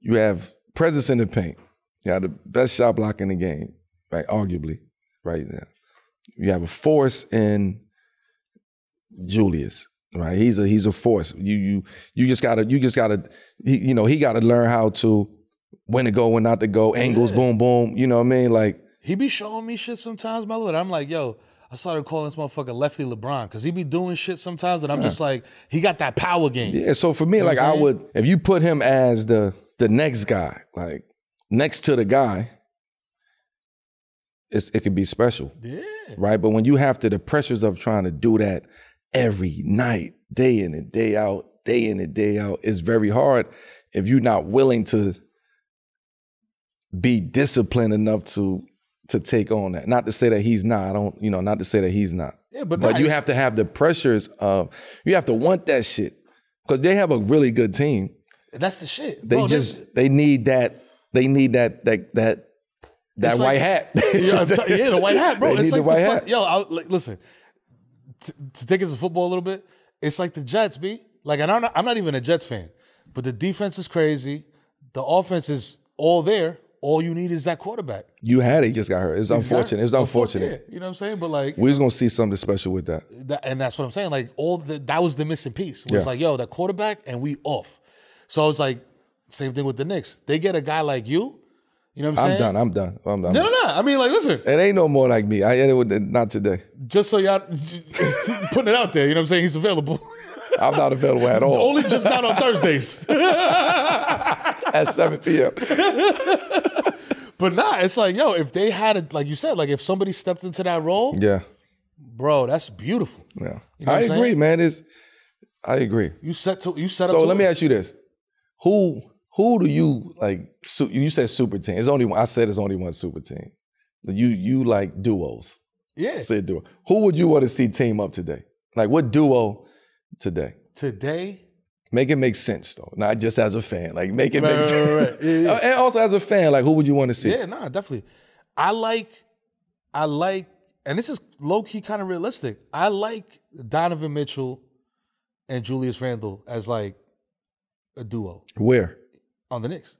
S1: You have presence in the paint. You have the best shot block in the game, right? Arguably, right now. You have a force in Julius, right? He's a he's a force. You you you just gotta you just gotta he, you know he gotta learn how to when to go, when not to go, angles, boom, boom. You know what I mean? Like
S2: He be showing me shit sometimes, my lord. I'm like, yo, I started calling this motherfucker Lefty LeBron because he be doing shit sometimes, and I'm just like, he got that power game.
S1: Yeah, so for me, like
S2: what I'm
S1: I
S2: saying?
S1: would, if you put him as the the next guy, like next to the guy, it's, it could be special,
S2: Yeah.
S1: right? But when you have to the pressures of trying to do that every night, day in and day out, day in and day out, it's very hard if you're not willing to be disciplined enough to to take on that. Not to say that he's not. I don't, you know, not to say that he's not.
S2: Yeah, but
S1: But
S2: nah,
S1: you have to have the pressures of you have to want that shit because they have a really good team.
S2: That's the shit.
S1: They
S2: Bro,
S1: just they need that they need that that that that
S2: It's
S1: white
S2: like-
S1: hat. [laughs]
S2: yeah, yeah, the white hat, bro.
S1: They
S2: it's
S1: need
S2: like
S1: the white
S2: the
S1: hat.
S2: yo, I, like, listen. T- to take it to football a little bit, it's like the Jets, be like, and I'm not, I'm not even a Jets fan, but the defense is crazy. The offense is all there. All you need is that quarterback.
S1: You had it, he just got hurt. It was unfortunate. It was unfortunate.
S2: Yeah, you know what I'm saying? But like,
S1: We was gonna see something special with that.
S2: that, and that's what I'm saying. Like all the, that was the missing piece. It was
S1: Yeah.
S2: like, yo, that quarterback, and we off. So I was like, same thing with the Knicks. They get a guy like you. You know what I'm
S1: I'm
S2: saying?
S1: done. I'm done. I'm done.
S2: No, no, no. I mean, like, listen,
S1: It ain't no more like me. I it would not today.
S2: just so y'all [laughs] putting it out there. You know what I'm saying? He's available.
S1: I'm not available at all
S2: Only just not on Thursdays. [laughs]
S1: at 7 p.m. [laughs]
S2: But nah, it's like, yo, if they had it, like you said, like if somebody stepped into that role,
S1: Yeah,
S2: bro, that's beautiful.
S1: yeah.
S2: You know
S1: I
S2: I'm
S1: agree,
S2: saying?
S1: man. It's I agree.
S2: You set to you set up.
S1: So let me ask you this: Who who do you like? Su- you said super team. It's only one. I said it's only one super team. You you like duos.
S2: Yeah.
S1: Say duo. Who would you want to see team up today? Like what duo today?
S2: Today,
S1: Make it make sense though, not just as a fan. Like make it
S2: Right,
S1: make
S2: right,
S1: sense.
S2: right, right. Yeah, yeah. [laughs]
S1: And also as a fan, like who would you want to see?
S2: yeah, nah, definitely. I like, I like, and this is low key kind of realistic. I like Donovan Mitchell and Julius Randle as like a duo
S1: Where?
S2: On the Knicks.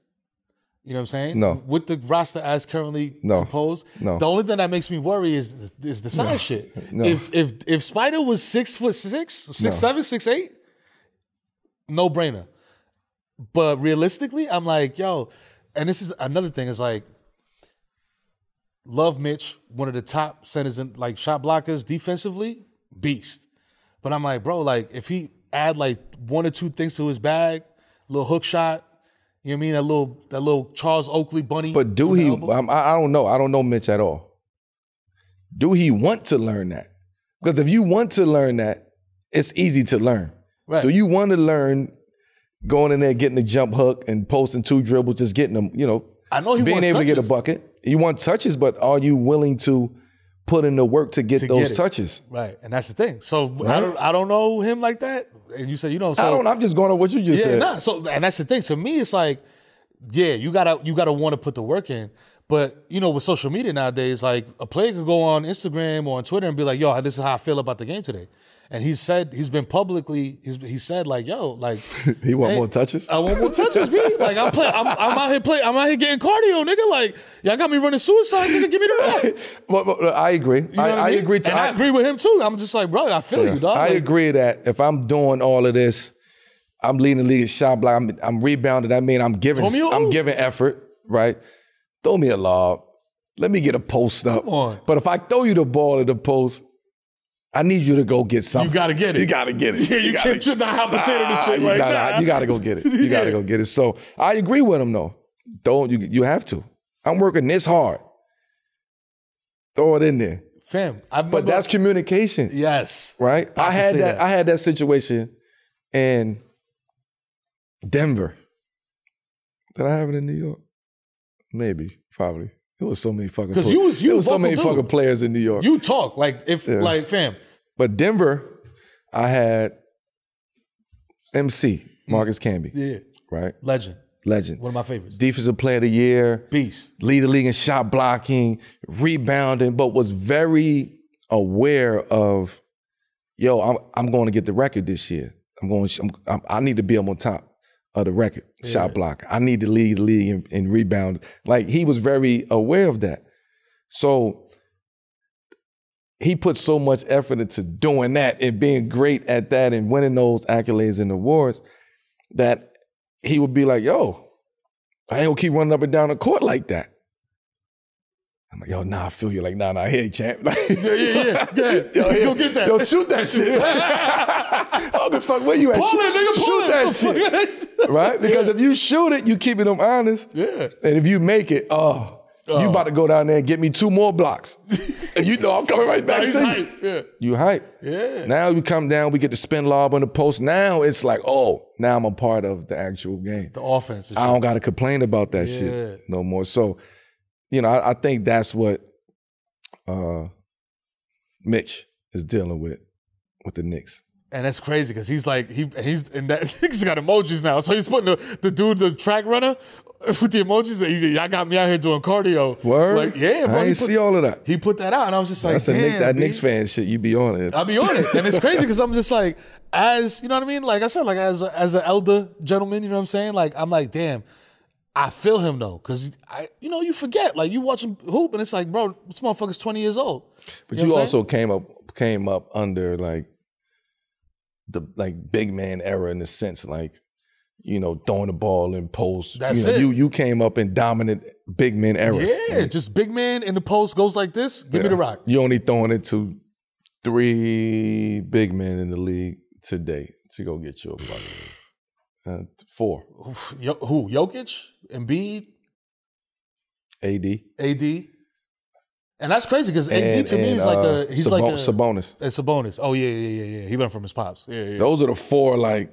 S2: You know what I'm saying?
S1: No.
S2: With the roster as currently
S1: No.
S2: composed,
S1: No.
S2: the only thing that makes me worry is is the size shit.
S1: No.
S2: If if if Spider was six foot six, six
S1: No.
S2: seven, six eight, no brainer. But realistically, I'm like, yo, and this is another thing. Is like, love Mitch, one of the top centers in like shot blockers defensively, beast. But I'm like, bro, like if he add like one or two things to his bag, little hook shot, you know what I mean? That little that little Charles Oakley bunny.
S1: But do he? I'm- I, I don't know. I don't know Mitch at all. Do he want to learn that? Because if you want to learn that, it's easy to learn.
S2: Right.
S1: Do you want to learn going in there, getting the jump hook and posting two dribbles, just getting them, you know,
S2: I know he
S1: being
S2: wants
S1: able to get a bucket? You want touches, but are you willing to put in the work to get
S2: To
S1: those
S2: get
S1: touches?
S2: Right, and that's the thing. So I don't I don't know him like that. And you say you know so
S1: I don't. I'm just going on what you just
S2: yeah
S1: said.
S2: nah. So and that's the thing. To me, it's like yeah, you gotta you gotta want to put the work in. But you know, with social media nowadays, like a player could go on Instagram or on Twitter and be like, "Yo, this is how I feel about the game today." And he said he's been publicly he's he said like, "Yo, like [laughs]
S1: He want
S2: Hey,
S1: more touches.
S2: I want more touches, B. Like I'm playing, I'm, I'm out here playing, I'm out here getting cardio, nigga. Like y'all got me running suicide, nigga. Give me the rock.
S1: But, but I agree.
S2: you know
S1: I,
S2: what
S1: I
S2: mean?
S1: agree. To,
S2: and I, agree with him too. I'm just like, bro, I feel you, dog.
S1: I
S2: Like,
S1: agree that if I'm doing all of this, I'm leading the league in shot block. I'm, I'm rebounding. I mean, I'm giving.
S2: Throw me a
S1: I'm giving effort. Right. Throw me a lob. Let me get a post up.
S2: Come on.
S1: But if I throw you the ball at the post, I need you to go get something.
S2: You gotta get it.
S1: You gotta get it. [laughs]
S2: Yeah, you
S1: gotta,
S2: can't that hot potato and shit
S1: you
S2: like
S1: gotta,
S2: that.
S1: You gotta go get it. You [laughs] gotta go get it. So I agree with him though. Don't you? You have to. I'm working this hard. Throw it in there.
S2: fam. I
S1: But that's communication
S2: yes.
S1: right? I,
S2: can
S1: had that,
S2: that.
S1: I had that situation in Denver. Did I have it in New York? Maybe, probably. It was so many fucking.
S2: 'Cause
S1: pla-
S2: you was- you
S1: was so many
S2: dude.
S1: fucking players in New York.
S2: You talk like if
S1: Yeah.
S2: like fam.
S1: But Denver, I had MC mm-hmm. Marcus Camby,
S2: Yeah,
S1: right?
S2: legend.
S1: Legend,
S2: One of my favorites.
S1: defensive player of the year,
S2: Beast.
S1: lead the league in shot blocking, rebounding, but was very aware of, yo, I'm I'm going to get the record this year. I'm going. I'm, I'm, I need to be up on top of the record shot block. I need to lead the league in, in rebound. Like he was very aware of that. So he put so much effort into doing that and being great at that and winning those accolades and awards that he would be like, yo, I ain't gonna keep running up and down the court like that. I'm like, yo, nah, I feel you. Like, nah, nah, hey, champ. Like, [laughs]
S2: Yeah, yeah, yeah. yeah.
S1: Yo, here,
S2: Go get that.
S1: Yo, shoot that shit. oh, the fuck, where you at?
S2: Pull
S1: shoot,
S2: it, nigga. Pull
S1: shoot
S2: it.
S1: that shit. [laughs] Right? Because if you shoot it, you keeping them honest.
S2: Yeah.
S1: And if you make it, oh, you
S2: Oh.
S1: about to go down there and get me two more blocks. [laughs] and you know I'm coming right back
S2: He's
S1: to you.
S2: hype. Yeah.
S1: You hype.
S2: Yeah.
S1: Now we come down, we get the spin lob on the post. Now it's like, oh, now I'm a part of the actual game.
S2: The offense.
S1: I don't got to complain about that
S2: Yeah.
S1: shit no more. So, you know, I, I think that's what uh, Mitch is dealing with with the Knicks.
S2: And that's crazy because he's like he he's and that [laughs] he's got emojis now. So he's putting the, the dude, the track runner, [laughs] with the emojis. He's like, y'all got me out here doing cardio.
S1: Word?
S2: Like yeah, bro.
S1: I
S2: he
S1: ain't
S2: put-
S1: see all of that.
S2: He put that out, and I was just like,
S1: That's a Knick, that. Knicks fan shit. You be on it.
S2: I'll be on it, and it's crazy because I'm just like, as you know what I mean. Like I said, like as a, as an elder gentleman, you know what I'm saying. Like I'm like, damn, I feel him though, because I, you know, you forget. Like you watching hoop, and it's like, bro, this motherfucker's 20 years old.
S1: But
S2: know
S1: you
S2: I'm
S1: also came up came up under like the like big man era in the sense like you know throwing the ball in post.
S2: That's
S1: you know,
S2: it.
S1: You you came up in dominant big men eras.
S2: Yeah, just big man in the post goes like this. Give me the rock.
S1: You only throwing it to three big men in the league today to go get you a fucking uh, four.
S2: Yo, who? Jokic, Embiid,
S1: AD.
S2: AD, and that's crazy because AD
S1: And-
S2: to me
S1: and,
S2: is like
S1: uh,
S2: a he's
S1: Sabo-
S2: like a,
S1: Sabonis.
S2: a Sabonis. Oh yeah, yeah, yeah, yeah. He learned from his pops. Yeah, yeah.
S1: Those are the four like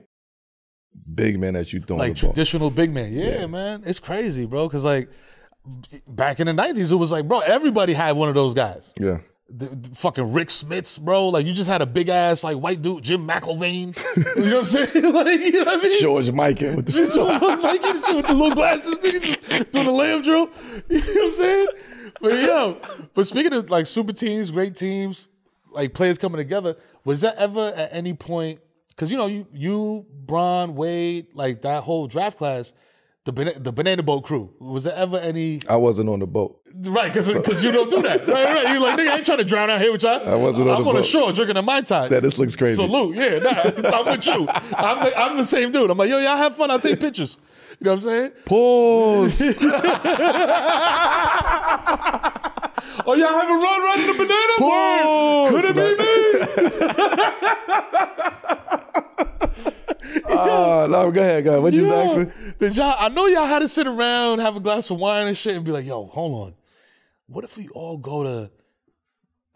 S1: big men that you throwing
S2: like
S1: the ball.
S2: traditional big man. Yeah,
S1: Yeah.
S2: man, it's crazy, bro. Because like back in the nineties, it was like, bro, everybody had one of those guys.
S1: Yeah.
S2: The, the fucking Rik Smits, bro. Like you just had a big ass like white dude, Jim McIlvaine. you know what I'm saying? [laughs] like you know what I mean?
S1: George Mikan with the [laughs]
S2: Mikey with the little glasses, nigga, doing the lamb drill. [laughs] You know what I'm saying? But yo, but speaking of like super teams, great teams, like players coming together, was that ever at any point? Because you know, you you, Bron, Wade, like that whole draft class, the bana- the banana boat crew. Was there ever any
S1: I wasn't on the boat.
S2: right? Because cause you don't do that. [laughs] Right, right. You're like nigga, I ain't trying to drown out here with y'all.
S1: I wasn't on the boat.
S2: I'm
S1: the
S2: on the shore drinking a mai tai.
S1: That this looks crazy.
S2: Salute, yeah, nah, [laughs] I'm with you. I'm the, I'm the same dude. I'm like, yo, y'all have fun. I'll take pictures. You know what I'm saying?
S1: Pause. [laughs]
S2: Oh, y'all have a run running the banana
S1: Pause.
S2: boat? Could it be me?
S1: Ah, [laughs] no, go ahead, go ahead. What you was asking?
S2: did y'all, I know y'all had to sit around, have a glass of wine and shit, and be like, yo, hold on. What if we all go to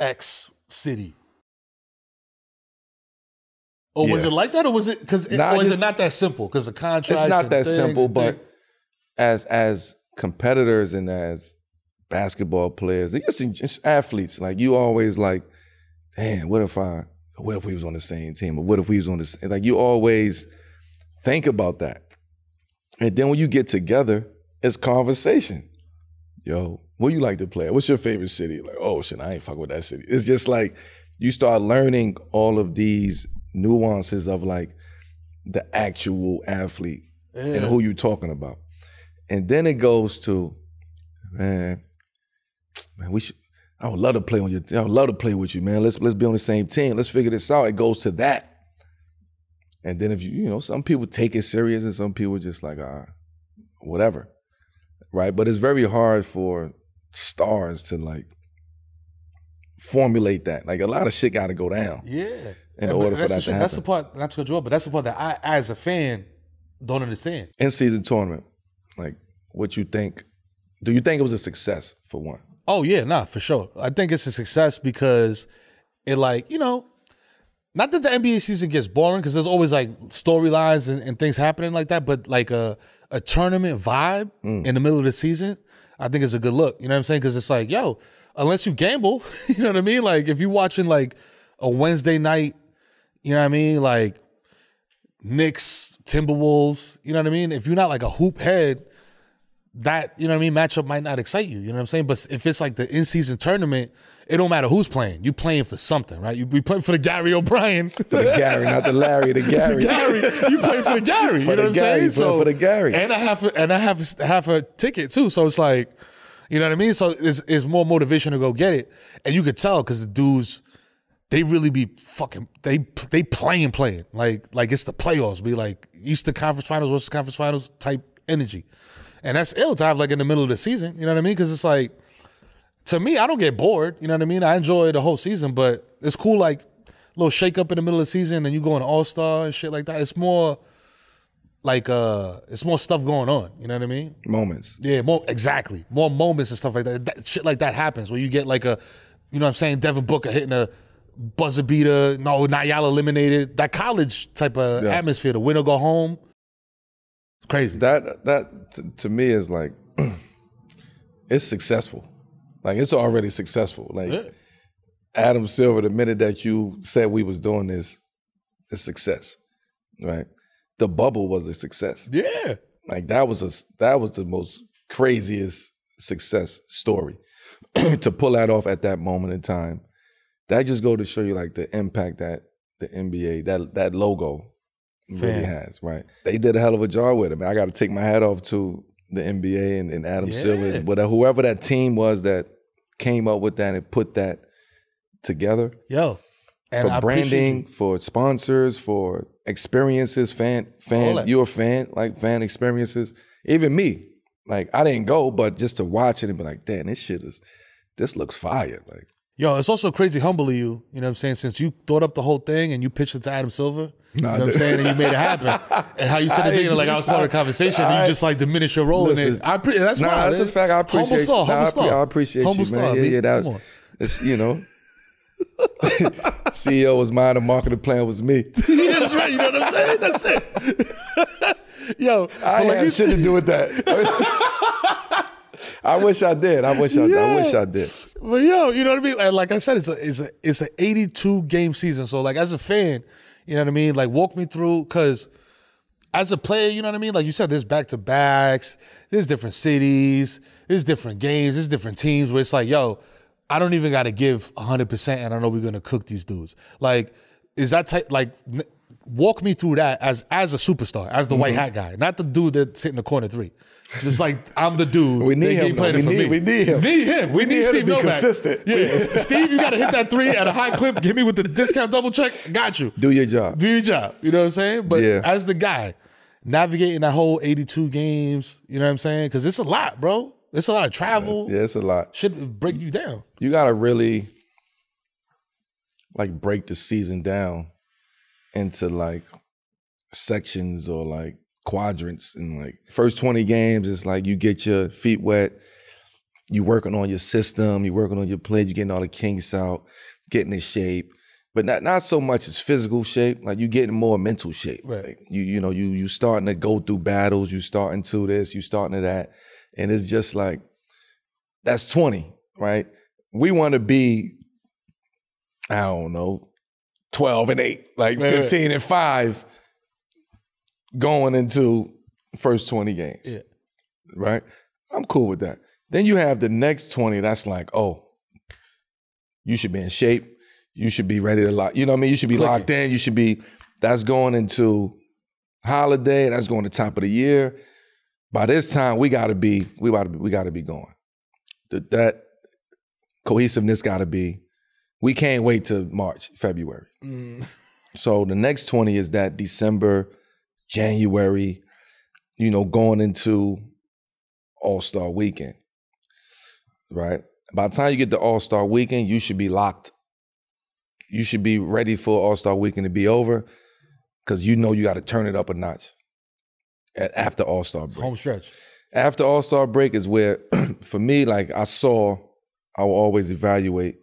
S2: X city? Or was it like that, or was it because
S1: Nah,
S2: or is
S1: just-
S2: it not that simple? Because the contract.
S1: It's not that simple, but as as competitors and as basketball players, and just, just athletes, like you always like, damn, what if I, what if we was on the same team, or what if we was on the same, like you always think about that, and then when you get together, it's conversation. Yo, what you like to play? What's your favorite city? Like, oh shit, I ain't fuck with that city. It's just like you start learning all of these nuances of like the actual athlete and who you talking about. And then it goes to, man, man, we should. I would love to play on your. I would love to play with you, man. Let's let's be on the same team. Let's figure this out. It goes to that. And then if you, you know, some people take it serious and some people just like, ah, whatever, right? But it's very hard for stars to like formulate that. Like a lot of shit got to go down
S2: Yeah.
S1: in
S2: Yeah,
S1: order for that to
S2: shit-
S1: happen.
S2: That's the part, not to cut you off, but that's the part that I, as a fan, don't understand.
S1: in season tournament, like what you think? Do you think it was a success for one?
S2: Oh yeah, nah, for sure. I think it's a success because it like, you know, not that the NBA season gets boring because there's always like storylines and, and things happening like that, but like a a tournament vibe
S1: Mm.
S2: in the middle of the season, I think is a good look. You know what I'm saying? Because it's like, yo, unless you gamble, [laughs] you know what I mean? Like if you're watching like a Wednesday night, you know what I mean? Like Knicks, Timberwolves, you know what I mean? If you're not like a hoop head, that you know what I mean matchup might not excite you. You know what I'm saying? But if it's like the in season tournament, it don't matter who's playing. You playing for something, right? You be playing for the Gary O'Brien.
S1: For the Gary, not the Larry, the [laughs] Gary.
S2: Gary, you play for the Gary.
S1: For
S2: you know
S1: the
S2: what I'm saying?
S1: So for the Gary.
S2: and I have a, and I have a, have a ticket too. So it's like, you know what I mean? So it's, it's more motivation to go get it, and you could tell because the dudes. They really be fucking they they playing playing like like it's the playoffs be like Eastern Conference Finals Western Conference Finals type energy, and that's ill to have like in the middle of the season. You know what I mean? Because it's like to me, I don't get bored. You know what I mean? I enjoy the whole season, but it's cool like little shake up in the middle of the season and you go an all star and shit like that. It's more like uh it's more stuff going on. You know what I mean?
S1: Moments.
S2: Yeah, more exactly. More moments and stuff like that. that. Shit like that happens where you get like a you know what I'm saying, Devin Booker hitting a buzzer beater. No, not y'all eliminated. That college type of
S1: Yeah.
S2: atmosphere, the win or go home. It's crazy.
S1: That that to, to me is like [clears throat] it's successful. Like it's already successful. Like
S2: Yeah.
S1: Adam Silver, the minute that you said we was doing this, it's success. Right? The bubble was a success.
S2: yeah.
S1: Like that was a that was the most craziest success story [clears throat] to pull that off at that moment in time. That just go to show you like the impact that the NBA that that logo really has. Right? They did a hell of a job with it. I got to take my hat off to the NBA and, and Adam
S2: Yeah.
S1: Silver, whatever whoever that team was that came up with that and put that together
S2: Yo. And
S1: for
S2: I
S1: branding, for sponsors, for experiences, fan fan you're a fan, like fan experiences. Even me. Like I didn't go, but just to watch it and be like, damn, this shit is this looks fire. Like
S2: Yo, it's also crazy humble of you, you know what I'm saying, since you thought up the whole thing and you pitched it to Adam Silver. You know what I'm saying? And you made it happen. [laughs] And how you said it thinking like I was part of the [laughs] conversation and
S1: I-
S2: you just like diminish your role in it. I pre- that's
S1: nah,
S2: wild,
S1: that's a fact. I appreciate
S2: humble star,
S1: nah,
S2: humble star.
S1: I appreciate
S2: humble
S1: you,
S2: star,
S1: man. Yeah,
S2: B.
S1: yeah, that
S2: Come on.
S1: it's you know. [laughs] CEO was mine, the marketing plan was me.
S2: yeah, that's right. You know what I'm saying? That's it. Yo,
S1: I ain't
S2: like
S1: had shit to do with that. I wish I did. I wish I, did. I wish I did.
S2: But yo, you know what I mean? And like I said, it's a it's a it's an 82 game season. So like as a fan, you know what I mean? Like walk me through because as a player, you know what I mean? Like you said, there's back to backs, there's different cities, there's different games, there's different teams where it's like, yo, I don't even got to give 100 percent, and I know we're gonna cook these dudes. Like, is that type like? walk me through that as as a superstar, as the white mm-hmm. hat guy, not the dude that's hitting the corner three. Just like I'm the dude.
S1: We need
S2: they
S1: him,
S2: playing
S1: We
S2: for
S1: need-
S2: me.
S1: we need him.
S2: Need him. We,
S1: We
S2: need,
S1: need him to
S2: Steve
S1: be
S2: Novak.
S1: consistent.
S2: Yeah, [laughs] [laughs] Steve, you got to hit that three at a high clip. Get me with the discount double check. Got you.
S1: Do your job.
S2: Do your job. You know what I'm saying? But
S1: Yeah.
S2: as the guy navigating that whole 82 games, you know what I'm saying? Because it's a lot, bro. It's a lot of travel.
S1: Yeah, it's a lot.
S2: Should break you down.
S1: You gotta really like break the season down into like sections or like quadrants and like first 20 games it's like you get your feet wet You're working on your system You're working on your play You're getting all the kinks out getting in shape but not not so much as physical shape like you're getting more mental shape
S2: Right.
S1: Like, you you know you you starting to go through battles you starting to this you starting to that and it's just like that's 20 right we want to be i don't know 12 and 8 like
S2: Right, right.
S1: 15 and 5 going into first 20 games.
S2: Yeah.
S1: right? I'm cool with that. Then you have the next 20 that's like oh you should be in shape. You should be ready to lock you know what i mean? You should be
S2: Clicking.
S1: locked in. You should be that's going into holiday. That's going to top of the year. By this time we got to be we got to be we got to be going. That, that cohesiveness got to be we can't wait till march february. Mm. [laughs] So the next 20 is that december january you know going into all-star weekend right by the time you get to all-star weekend you should be locked you should be ready for all-star weekend to be over because you know you got to turn it up a notch after all-star break
S2: Home stretch.
S1: after All Star break is where, [clears throat] for me, like I saw, I will always evaluate.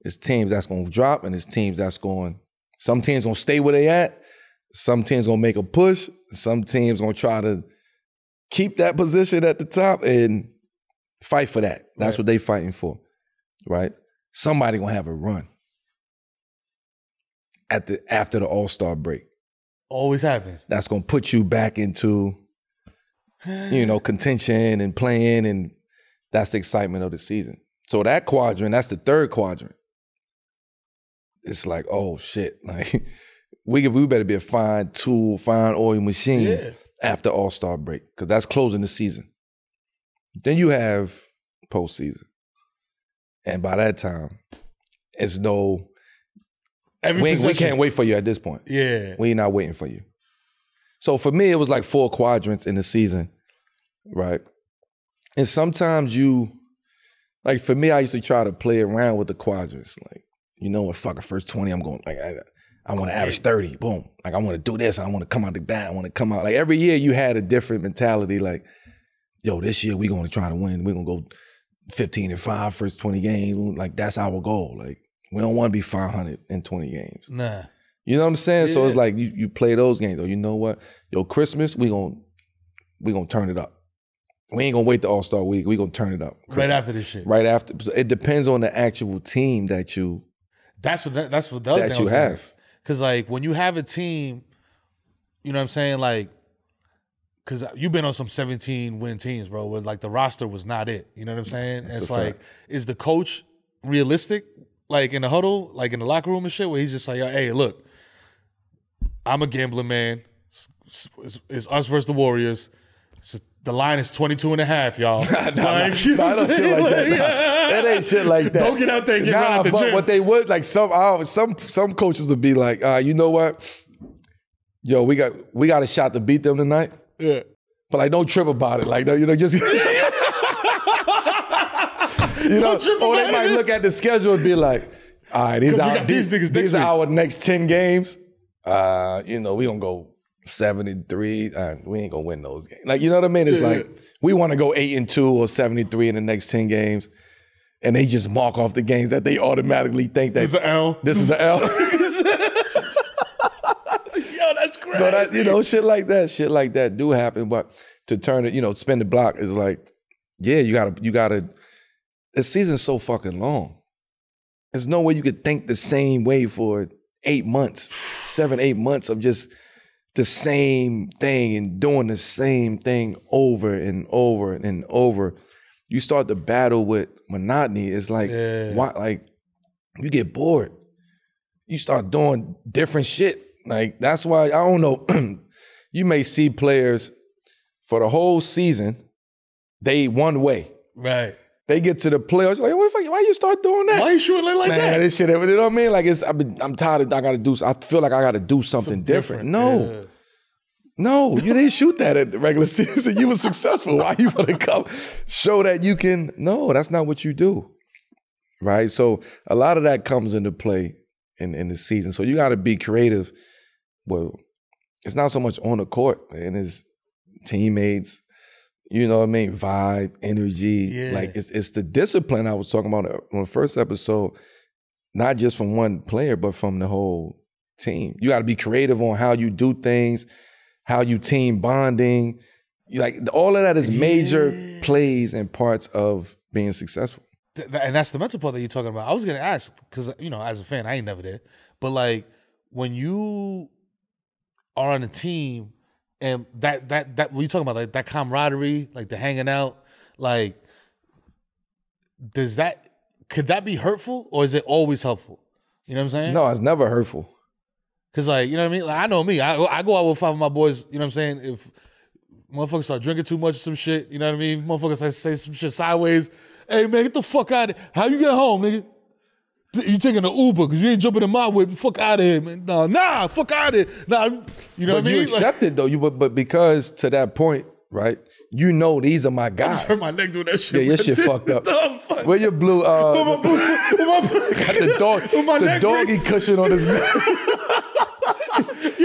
S1: It's teams that's going to drop, and it's teams that's going. Some teams gonna stay where they at. Some teams gonna make a push. Some teams gonna try to keep that position at the top and fight for that. That's
S2: Right.
S1: what they fighting for, right? Somebody gonna have a run at the after the All Star break
S2: Always happens.
S1: that's gonna put you back into you know [sighs] contention and playing and that's the excitement of the season so that quadrant that's the third quadrant it's like oh shit [laughs] like we we better be a fine tool fine oil machine
S2: Yeah.
S1: after all-star break because that's closing the season then you have postseason and by that time it's no
S2: Every
S1: we, we can't wait for you at this point
S2: Yeah.
S1: we not waiting for you. So for me, it was like four quadrants in the season, right? And sometimes you, like for me, I used to try to play around with the quadrants. Like, you know what, fuck, first 20, I'm going, like, I, I want to average 30, boom. Like, I want to do this, I want to come out the bat, I want to come out. Like, every year you had a different mentality. Like, yo, this year we going to try to win. We're going to go 15 and 5 first 20 games. Like, that's our goal. Like, we don't want to be 500 in 20 games.
S2: Nah.
S1: You know what I'm saying? So it's like you, you play those games. Though you know what? Yo, Christmas we gonna we gonna turn it up. We ain't gonna wait the All Star week. We gonna turn it up
S2: Right after this shit.
S1: Right after. It depends on the actual team that you
S2: That's what that, that's what the
S1: that you have.
S2: Cause like when you have a team, you know what I'm saying? Like, cause you've been on some 17 win teams, bro, where like the roster was not it. You know what I'm saying? it's like,
S1: fact.
S2: is the coach realistic? Like in the huddle, like in the locker room and shit, where he's just like, hey, look, I'm a gambling man. It's, it's- it's us versus the Warriors. It's- the line is 22 and a half, y'all. [laughs] like, you know
S1: Nah,
S2: what
S1: no
S2: I'm
S1: shit
S2: saying?
S1: like that. Nah,
S2: yeah.
S1: That ain't shit like that.
S2: Don't get out there and get run out the
S1: but
S2: gym.
S1: what they would like some uh, some some coaches would be like, uh, you know what? Yo, we got we got a shot to beat them tonight.
S2: Yeah.
S1: But like, don't trip about it. Like, no, you know, just [laughs] you know,
S2: trip
S1: or they might
S2: it.
S1: look at the schedule and be like, all right, these
S2: 'Cause we
S1: are
S2: got these
S1: these,
S2: niggas
S1: these are
S2: week.
S1: our next ten games. Uh, you know, we gonna go seventy three. Uh, we ain't gonna win those games. Like, you know what I mean? It's
S2: Yeah.
S1: like we want to go eight and two or seventy three in the next ten games, and they just mark off the games that they automatically think that
S2: this is an L.
S1: this is an L. [laughs] [laughs]
S2: Yo, that's crazy.
S1: So that you know, shit like that, shit like that do happen. But to turn it, you know, spin the block is like, yeah, you gotta, you gotta. The season's so fucking long. There's no way you could think the same way for eight months, seven, eight months of just the same thing and doing the same thing over and over and over. You start to battle with monotony. It's like,
S2: Yeah.
S1: why? Like, you get bored. You start doing different shit Like that's why I don't know. [clears throat] you may see players for the whole season, they one way.
S2: Right.
S1: They get to the playoffs, like, what the fuck, why you start doing that?
S2: Why you shooting like
S1: Man,
S2: that?
S1: this shit, you know what I mean? Like it's, I've been, I'm tired of, I gotta do, I feel like I gotta do something different. No,
S2: Yeah.
S1: No, you didn't shoot that at the regular [laughs] season. You were successful. Why you wanna come show that you can? No, that's not what you do. Right? So a lot of that comes into play in, in the season. So you gotta be creative. Well, it's not so much on the court, and It's teammates, you know what I mean? Vibe, energy.
S2: Yeah.
S1: Like it's it's the discipline I was talking about uh, on the first episode, not just from one player, but from the whole team. You got to be creative on how you do things, how you team bonding. Like all of that is major
S2: Yeah.
S1: plays and parts of being successful.
S2: Th- and that's the mental part that you're talking about. I was gonna ask because you know, as a fan, I ain't never there. But like when you are on a team and that that that what you talking about, like that camaraderie, like the hanging out, like does that could that be hurtful or is it always helpful? You know what I'm saying?
S1: No, it's never hurtful.
S2: Cause like, you know what I mean? Like I know me. I I go out with five of my boys, you know what I'm saying? If motherfuckers start drinking too much of some shit, you know what I mean? Motherfuckers say, say some shit sideways. Hey man, get the fuck out of here. How you get home, nigga? You taking an Uber because you ain't jumping in my whip. Fuck out of here, man. Nah, nah, fuck out of here. Nah, you know
S1: But
S2: what I
S1: you
S2: mean? [laughs] Like,
S1: accept it though. You but, but because to that point, right? You know these are my
S2: I
S1: guys.
S2: hurt my neck doing that shit.
S1: Yeah, your shit [laughs] fucked up.
S2: No, fuck-
S1: Where your blue uh
S2: With my- with my- [laughs]
S1: got the dog
S2: with my
S1: the doggy
S2: brace.
S1: cushion on his neck.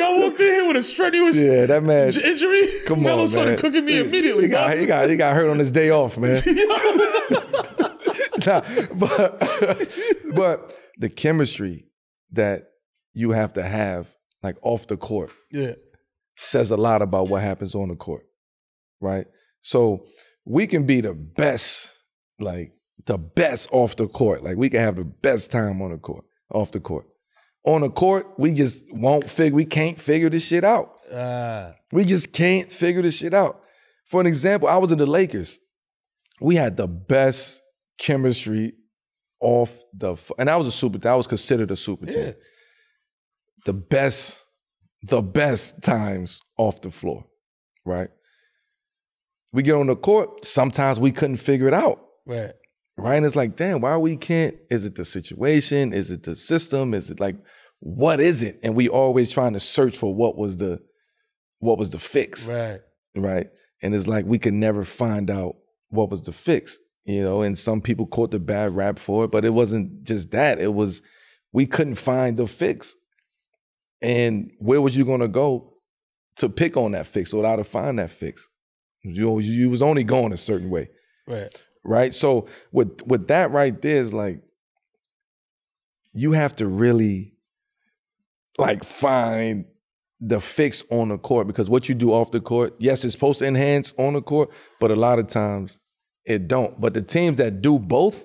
S2: I walked in here with a strenuous
S1: Yeah, that man.
S2: injury. [laughs]
S1: Come
S2: Melo
S1: on,
S2: started
S1: man.
S2: cooking me immediately.
S1: He got, he got he got hurt on his day off, man. [laughs] [laughs] Nah, but but the chemistry that you have to have, like off the court,
S2: yeah.
S1: says a lot about what happens on the court, right? So we can be the best, like the best off the court. Like we can have the best time on the court, off the court. On the court, we just won't figure, we can't figure this shit out.
S2: Uh,
S1: We just can't figure this shit out. For an example, I was in the Lakers. We had the best chemistry off the, and I was a super, that was considered a super team the best, the best times off the floor, right? We get on the court, sometimes we couldn't figure it out,
S2: Right.
S1: Right? And it's like, damn, why we can't? Is it the situation? Is it the system? Is it like, what is it? And we always trying to search for what was the, what was the fix,
S2: Right.
S1: right? And it's like we could never find out what was the fix, you know. And some people caught the bad rap for it, but it wasn't just that. It was we couldn't find the fix. And where was you gonna go to pick on that fix or how to find that fix? You you was only going a certain way,
S2: Right.
S1: Right? So with with that right there is like you have to really like find the fix on the court because what you do off the court, yes, it's supposed to enhance on the court, but a lot of times it don't. But the teams that do both,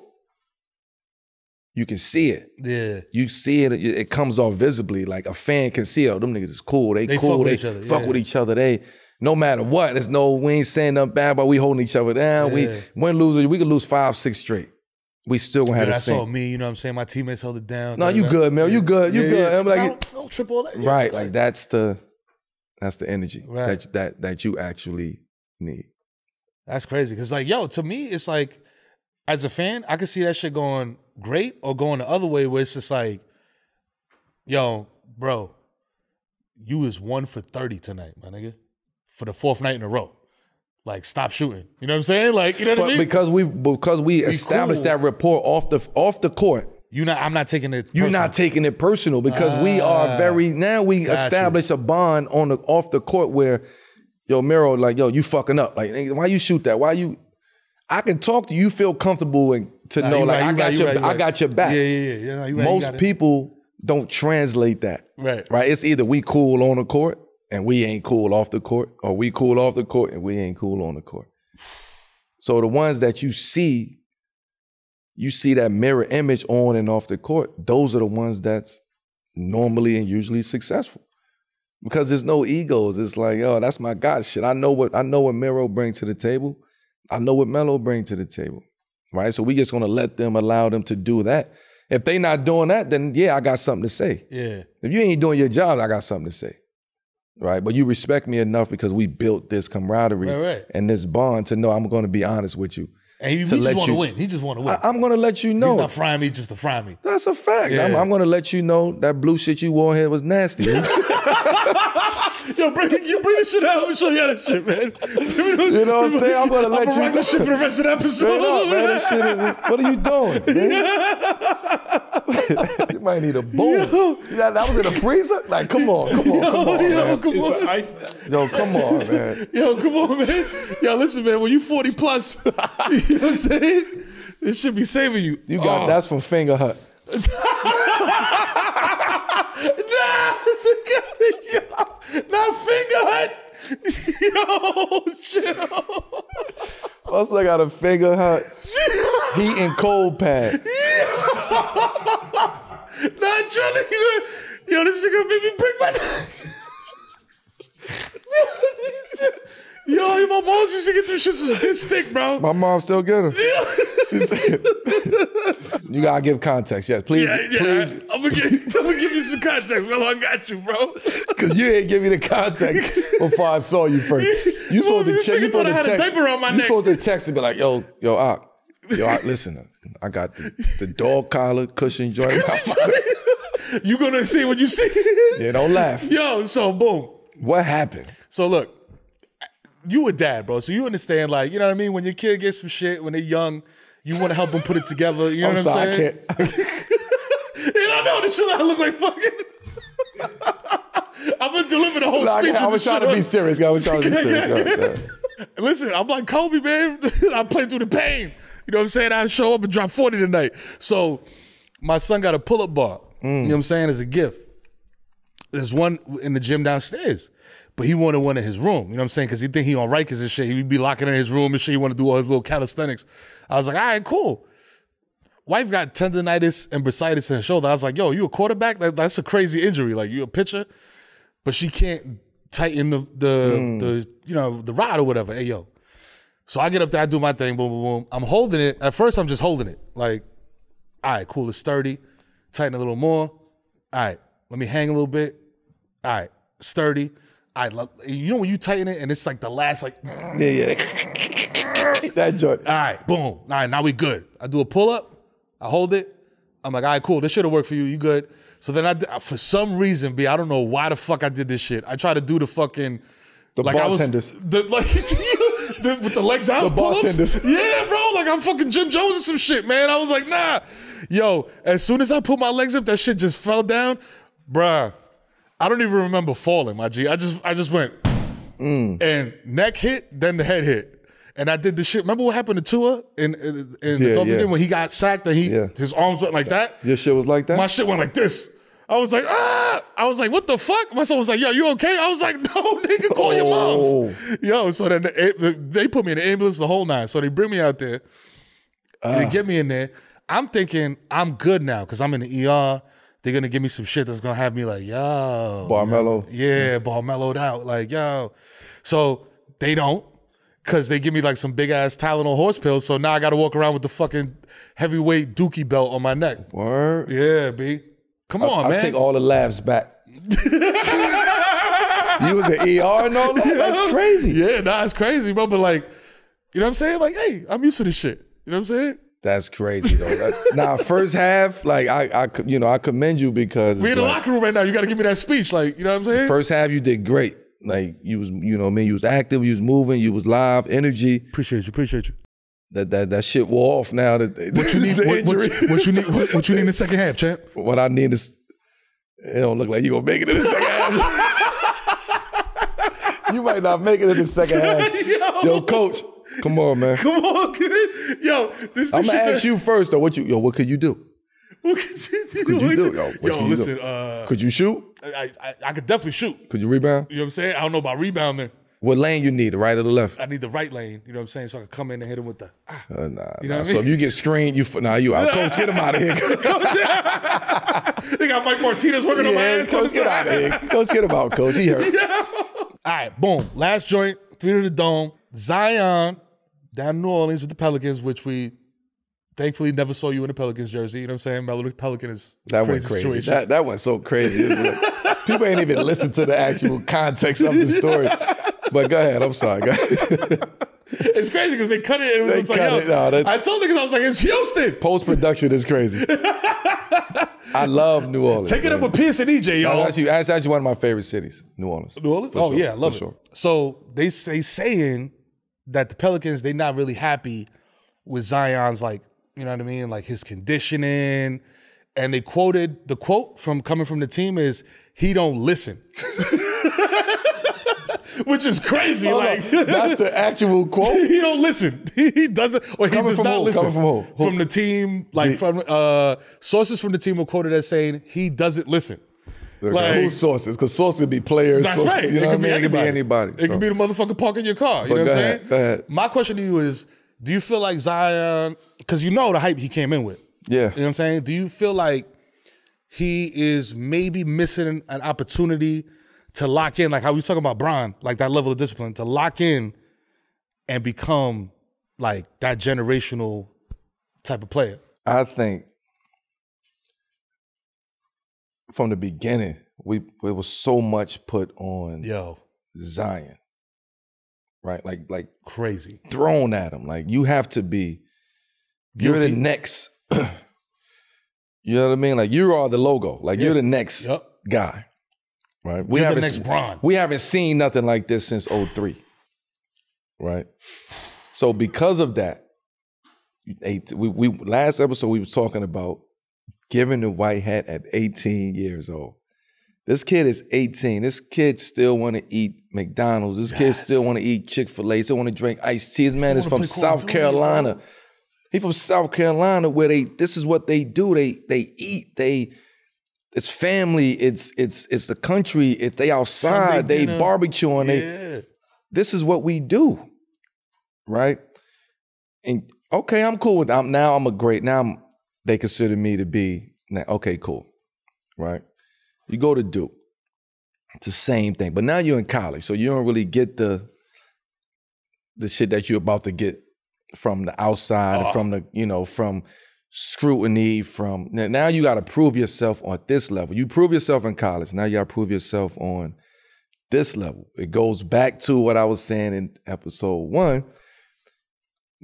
S1: you can see it.
S2: Yeah.
S1: You see it. It comes off visibly. Like a fan can see, oh, them niggas is cool. They,
S2: They
S1: cool.
S2: fuck
S1: they fuck
S2: yeah.
S1: with each other. They no matter what. There's no we ain't saying nothing bad, but we holding each other down.
S2: Yeah.
S1: We win lose. We could lose five, six straight. We still gonna have
S2: Yeah,
S1: the
S2: that's all
S1: same.
S2: me. You know what I'm saying? My teammates held it down.
S1: No, you good, man. You good. You
S2: Yeah,
S1: good.
S2: yeah.
S1: I'm like,
S2: don't, don't trip all that. Yeah,
S1: right.
S2: like-
S1: Like that's the that's the energy
S2: Right.
S1: that that that you actually need.
S2: That's crazy. Cause like, yo, to me, it's like, as a fan, I can see that shit going great or going the other way where it's just like, yo, bro, you is one for 30 tonight, my nigga. For the fourth night in a row. Like, stop shooting. You know what I'm saying? Like, you know what
S1: But
S2: I mean?
S1: because we because we established
S2: cool.
S1: that rapport off the off the court,
S2: you not I'm not taking it.
S1: You're
S2: personal.
S1: not taking it personal because we are
S2: Ah,
S1: very now we
S2: got you.
S1: establish a bond on the off the court where yo Mero like yo you fucking up like why you shoot that why you I can talk to you, feel comfortable and to
S2: Nah,
S1: know like
S2: right,
S1: I got
S2: right, you
S1: your
S2: right,
S1: I got your back.
S2: Yeah, yeah, yeah. yeah
S1: Most people don't translate that.
S2: Right.
S1: Right. It's either we cool on the court and we ain't cool off the court, or we cool off the court and we ain't cool on the court. So the ones that you see, you see that mirror image on and off the court, those are the ones that's normally and usually successful. Because there's no egos. It's like, oh, that's my God shit. I know what I know what Mero brings to the table. I know what Melo brings to the table. Right. So we just gonna let them allow them to do that. If they not doing that, then yeah, I got something to say.
S2: Yeah.
S1: If you ain't doing your job, I got something to say. Right. But you respect me enough because we built this camaraderie
S2: Right, right.
S1: and this bond to know I'm going to be honest with you.
S2: And he, he just want to win. He just want to win.
S1: I, am going to let you know.
S2: He's not frying me just to fry me.
S1: That's a fact. I'm, I'm going to let you know that blue shit you wore here was nasty. [laughs]
S2: Yo, bring you bring this shit out. Let me show you how that shit, man.
S1: You know what I'm saying? I'm gonna let
S2: I'm
S1: you
S2: write this shit for the rest of the episode.
S1: Up, man. That shit is, what are you doing? [laughs] man? [laughs] you might need a boom. Yeah, that was in the freezer? Like, come on, come on, come on,
S2: Yo,
S1: man.
S2: come on.
S3: an ice.
S1: Yo, come on, man.
S2: Yo, come on, man. Yo, listen, man. When you 40 plus, [laughs] you know what I'm saying? This should be saving you.
S1: You got
S2: Oh.
S1: that's from Fingerhut.
S2: Nah, the guy, yo, not Fingerhut. Yo, chill.
S1: Also, I got a Fingerhut heat and cold pad.
S2: Nah, Johnny. Yo, this is gonna make me break my neck. [laughs] Yo, my mom's used to get them shits was this thick, bro.
S1: My mom still get them. [laughs] you gotta give context, yes, please,
S2: Yeah, yeah.
S1: please,
S2: I'm gonna give, I'm gonna give you some context, bro. I got you, bro.
S1: because you ain't give me the context before I saw you first. You supposed to check. You supposed to text.
S2: diaper around my
S1: You supposed to text and be like, yo, yo, Ock, yo, Ock, listen, I got the, the dog collar cushion joint. [laughs]
S2: You gonna see what you see.
S1: yeah, don't laugh.
S2: Yo, so boom.
S1: What happened?
S2: So look, you a dad, bro. So you understand, like, you know what I mean? When your kid gets some shit, when they're young, you want to help them put it together. You know
S1: I'm
S2: what
S1: sorry,
S2: I'm
S1: I
S2: saying?
S1: can't. [laughs]
S2: You don't know this shit I look like fucking. [laughs] I'm gonna deliver the whole
S1: I
S2: speech.
S1: can't. I was trying to be serious. I was trying to be [laughs] serious. Go, go.
S2: Listen, I'm like Kobe, man. I play through the pain. You know what I'm saying? I show up and drop 40 tonight. So my son got a pull-up bar. You mm. know what I'm saying? As a gift. There's one in the gym downstairs. But he wanted one in his room. You know what I'm saying? Because he think he on Rikers and shit. He'd be locking in his room and shit. He want to do all his little calisthenics. I was like, all right, cool. Wife got tendonitis and bursitis in her shoulder. I was like, yo, you a quarterback? That, that's a crazy injury. Like you a pitcher, but she can't tighten the the mm. the you know the rod or whatever. Hey yo. So I get up there, I do my thing, boom, boom, boom. I'm holding it. At first, I'm just holding it. Like, all right, cool, it's sturdy. Tighten a little more. All right, let me hang a little bit. All right, sturdy. All right, lo- you know when you tighten it and it's like the last like
S1: Yeah, yeah. that joint.
S2: all right, boom. All right, now we good. I do a pull up. I hold it. I'm like, all right, cool. This should have worked for you. You good? So then I, for some reason, B, I don't know why the fuck I did this shit. I tried to do the fucking
S1: The
S2: like I was
S1: bartenders.
S2: the like [laughs] the, with the legs out.
S1: The bartenders.
S2: Yeah, bro. Like I'm fucking Jim Jones or some shit, man. I was like, nah. Yo, as soon as I put my legs up, that shit just fell down, bruh. I don't even remember falling, my G. I just I just went
S1: Mm.
S2: and neck hit, then the head hit. And I did the shit. Remember what happened to Tua in in, in the Dolphins
S1: yeah.
S2: game when he got sacked and he
S1: Yeah.
S2: his arms went like that?
S1: Your shit was like that?
S2: My shit went like this. I was like, ah! I was like, what the fuck? My son was like, yo, you okay? I was like, [laughs] no, nigga, call your
S1: Oh.
S2: moms. Yo, so then the, they put me in the ambulance the whole nine. So they bring me out there.
S1: Ah.
S2: They get me in there. I'm thinking I'm good now because I'm in the ER. They're gonna give me some shit that's gonna have me like, yo,
S1: Barmello.
S2: yeah, ball mellowed out. Like, yo. So they don't. Cause they give me like some big ass Tylenol horse pills. So now I gotta walk around with the fucking heavyweight dookie belt on my neck.
S1: Word.
S2: Yeah, B. Come on,
S1: I
S2: man.
S1: take all the laughs back. you was an ER and all that? That's crazy.
S2: Yeah, nah, it's crazy, bro. But like, you know what I'm saying? Like, hey, I'm used to this shit. You know what I'm saying?
S1: That's crazy though. That, now, first half, like I, I, you know, I commend you because
S2: We
S1: it's
S2: in the
S1: like,
S2: locker room right now. You gotta give me that speech. Like, you know what I'm saying?
S1: first half you did great. Like you was, you know, what I mean, you was active, you was moving, you was live, energy.
S2: appreciate you, appreciate you.
S1: That that that shit wore off now. That
S2: What you [laughs] need? what, what, what you need? What, what you need in the second half, champ?
S1: What I need is, it don't look like you gonna make it in the second half. [laughs] you might not make it in the second half. [laughs] Yo, coach, come on, man.
S2: Come on, kid. Yo, this
S1: I'm gonna ask
S2: that-
S1: you first though. What you, yo, what could you do?
S2: What could you do?
S1: Could you do? Yo,
S2: Yo,
S1: what can you do?
S2: uh,
S1: Could you shoot?
S2: I, I I could definitely shoot.
S1: Could you rebound?
S2: You know what I'm saying? I don't know about rebounding.
S1: What lane you need, the right or the left?
S2: I need the right lane. You know what I'm saying? So I can come in and hit him with the. Ah.
S1: Uh, nah,
S2: You know
S1: nah.
S2: what I
S1: So if you get screened, you nah, you out. Coach, get him out of here. [laughs] [laughs]
S2: They got Mike Martinez working on my
S1: yeah,
S2: ass.
S1: coach, get out of here. Coach, get him out, coach. He hurt. [laughs]
S2: All right, boom. Last joint, three to the dome. Zion down in New Orleans with the Pelicans, which we Thankfully, never saw you in a Pelicans jersey. You know what I'm saying? Melo Pelican is
S1: That
S2: crazy
S1: went crazy.
S2: situation.
S1: That, that went so crazy. Like- [laughs] people ain't even listen to the actual context of the story. But go ahead. I'm sorry. [laughs]
S2: It's crazy because they cut it. And it was like, yo.
S1: No, that-
S2: I told niggas I was like, it's Houston.
S1: Post production is crazy. I love New Orleans.
S2: Take it up with Pierce and EJ, y'all.
S1: That's actually, that's actually one of my favorite cities, New Orleans.
S2: New Orleans?
S1: For
S2: oh
S1: sure,
S2: yeah, I love
S1: for
S2: it.
S1: sure.
S2: So they say saying that the Pelicans they're not really happy with Zion's like you know what I mean, like his conditioning, and they quoted the quote from coming from the team is he don't listen, [laughs] which is crazy.
S1: Hold
S2: like
S1: on. [laughs] That's the actual quote. [laughs]
S2: he don't listen. He doesn't, or he does
S1: from
S2: not
S1: who?
S2: listen.
S1: Coming from who? Who?
S2: From the team, like
S1: See-
S2: from uh, sources from the team were quoted as saying he doesn't listen. Like-
S1: Who's sources? Because sources could be players.
S2: That's
S1: sources-
S2: right.
S1: You know
S2: it
S1: what I
S2: could
S1: mean?
S2: be
S1: It could be
S2: anybody.
S1: anybody.
S2: It could be the motherfucker parking your car. You
S1: But
S2: know what I'm saying?
S1: go ahead.
S2: My question to you is: Do you feel like Zion? Because you know the hype he came in with.
S1: yeah.
S2: You know what I'm saying? Do you feel like he is maybe missing an opportunity to lock in, like how we was talking about Brian, like that level of discipline, to lock in and become like that generational type of player?
S1: I think from the beginning, we there was so much put on
S2: Yo,
S1: Zion. Right? Like like
S2: crazy.
S1: thrown at him. Like you have to be you're the next [clears throat] you know what I mean? Like you are the logo. Like you're the next
S2: Yep.
S1: guy. Right? We
S2: You're the
S1: haven't
S2: next
S1: We haven't seen nothing like this since 03. Right? So because of that, eight, we, we last episode we was talking about giving the white hat at 18 years old. This kid is 18. This kid still want to eat McDonald's. This kid still want to eat Chick-fil-A. Still want to drink iced tea. This man is from
S2: play Call of
S1: South Carolina. He from South Carolina where they this is what they do. They they eat. They it's family. It's it's it's the country. If they outside,
S2: Sunday
S1: they
S2: dinner.
S1: barbecue and they
S2: Yeah.
S1: this is what we do, right? And okay, I'm cool with. I'm, now I'm a great. Now I'm, they consider me to be now, okay, cool, right? You go to Duke, it's the same thing, but now you're in college, so you don't really get the the shit that you're about to get from the outside,
S2: Oh.
S1: from the you know from scrutiny, from now, you got to prove yourself on this level. You prove yourself in college. Now you got to prove yourself on this level. It goes back to what I was saying in episode one.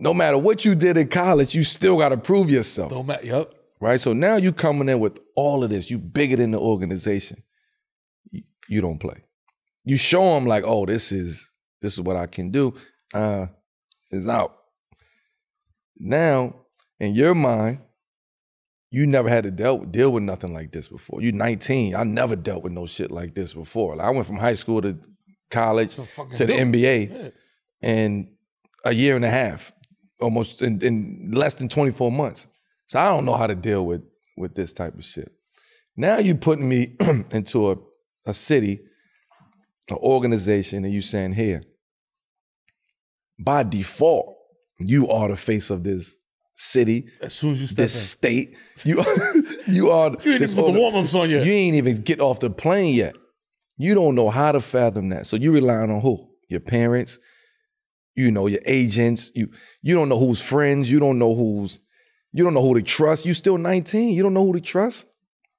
S1: No matter what you did in college, you still got to prove yourself,
S2: Don't matter. Yep.
S1: right? So now you coming in with all of this. You bigger than the organization. You, you don't play. You show them like, oh, this is this is what I can do. Uh, is out. Now, in your mind, you never had to deal deal with nothing like this before. You 19. I never dealt with no shit like this before. Like, I went from high school to college to the
S2: dope.
S1: NBA
S2: Yeah.
S1: in a year and a half, almost in, in less than 24 months. So I don't know how to deal with with this type of shit. Now you putting me [clears throat] into a, a city, an organization, and you saying here, by default, you are the face of this city,
S2: As soon as you step
S1: this state. [laughs] You are [laughs] you are
S2: you ain't even put the warm ups on yet.
S1: you ain't even get off the plane yet. You don't know how to fathom that. So you relying on who? Your parents, you know, your agents. You you don't know who's friends. You don't know who's you don't know who to trust. You still 19. You don't know who to trust.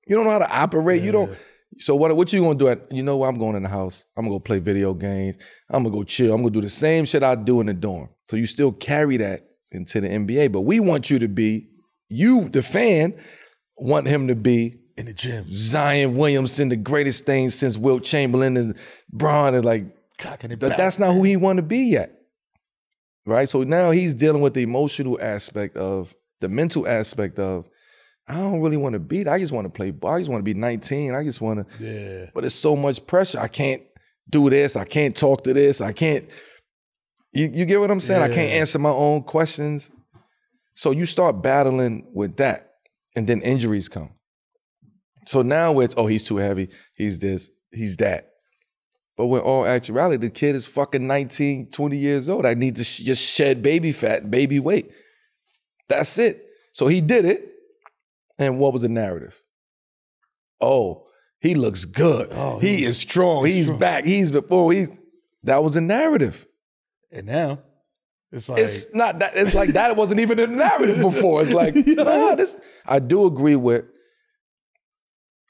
S1: You don't know how to operate. You don't. So what what you gonna do at you know what I'm going in the house. I'm gonna go play video games. I'm gonna go chill. I'm gonna do the same shit I do in the dorm. So you still carry that into the NBA. But we want you to be, you, the fan, want him to be
S2: in the gym,
S1: Zion Williamson, the greatest thing since Wilt Chamberlain and Bron, and like
S2: cocking it
S1: th-
S2: back.
S1: that's not who he want to be yet. Right? So now he's dealing with the emotional aspect of the mental aspect of I don't really want to beat. I just want to play ball. I just want to be 19. I just want to,
S2: yeah.
S1: but it's so much pressure. I can't do this. I can't talk to this. I can't. You, you get what I'm saying? I can't answer my own questions. So you start battling with that, and then injuries come. So now it's oh he's too heavy. He's this. He's that. But when all actuality, the kid is fucking 19, 20 years old. I need to sh- just shed baby fat, baby weight. That's it. So he did it. And what was the narrative? Oh, he looks good.
S2: Oh,
S1: he
S2: he-
S1: is strong. He's,
S2: strong.
S1: back. He's before he's that was a narrative.
S2: And now It's like
S1: it's not that. It's like that wasn't even a narrative before. It's like, [laughs] nah, this. I do agree with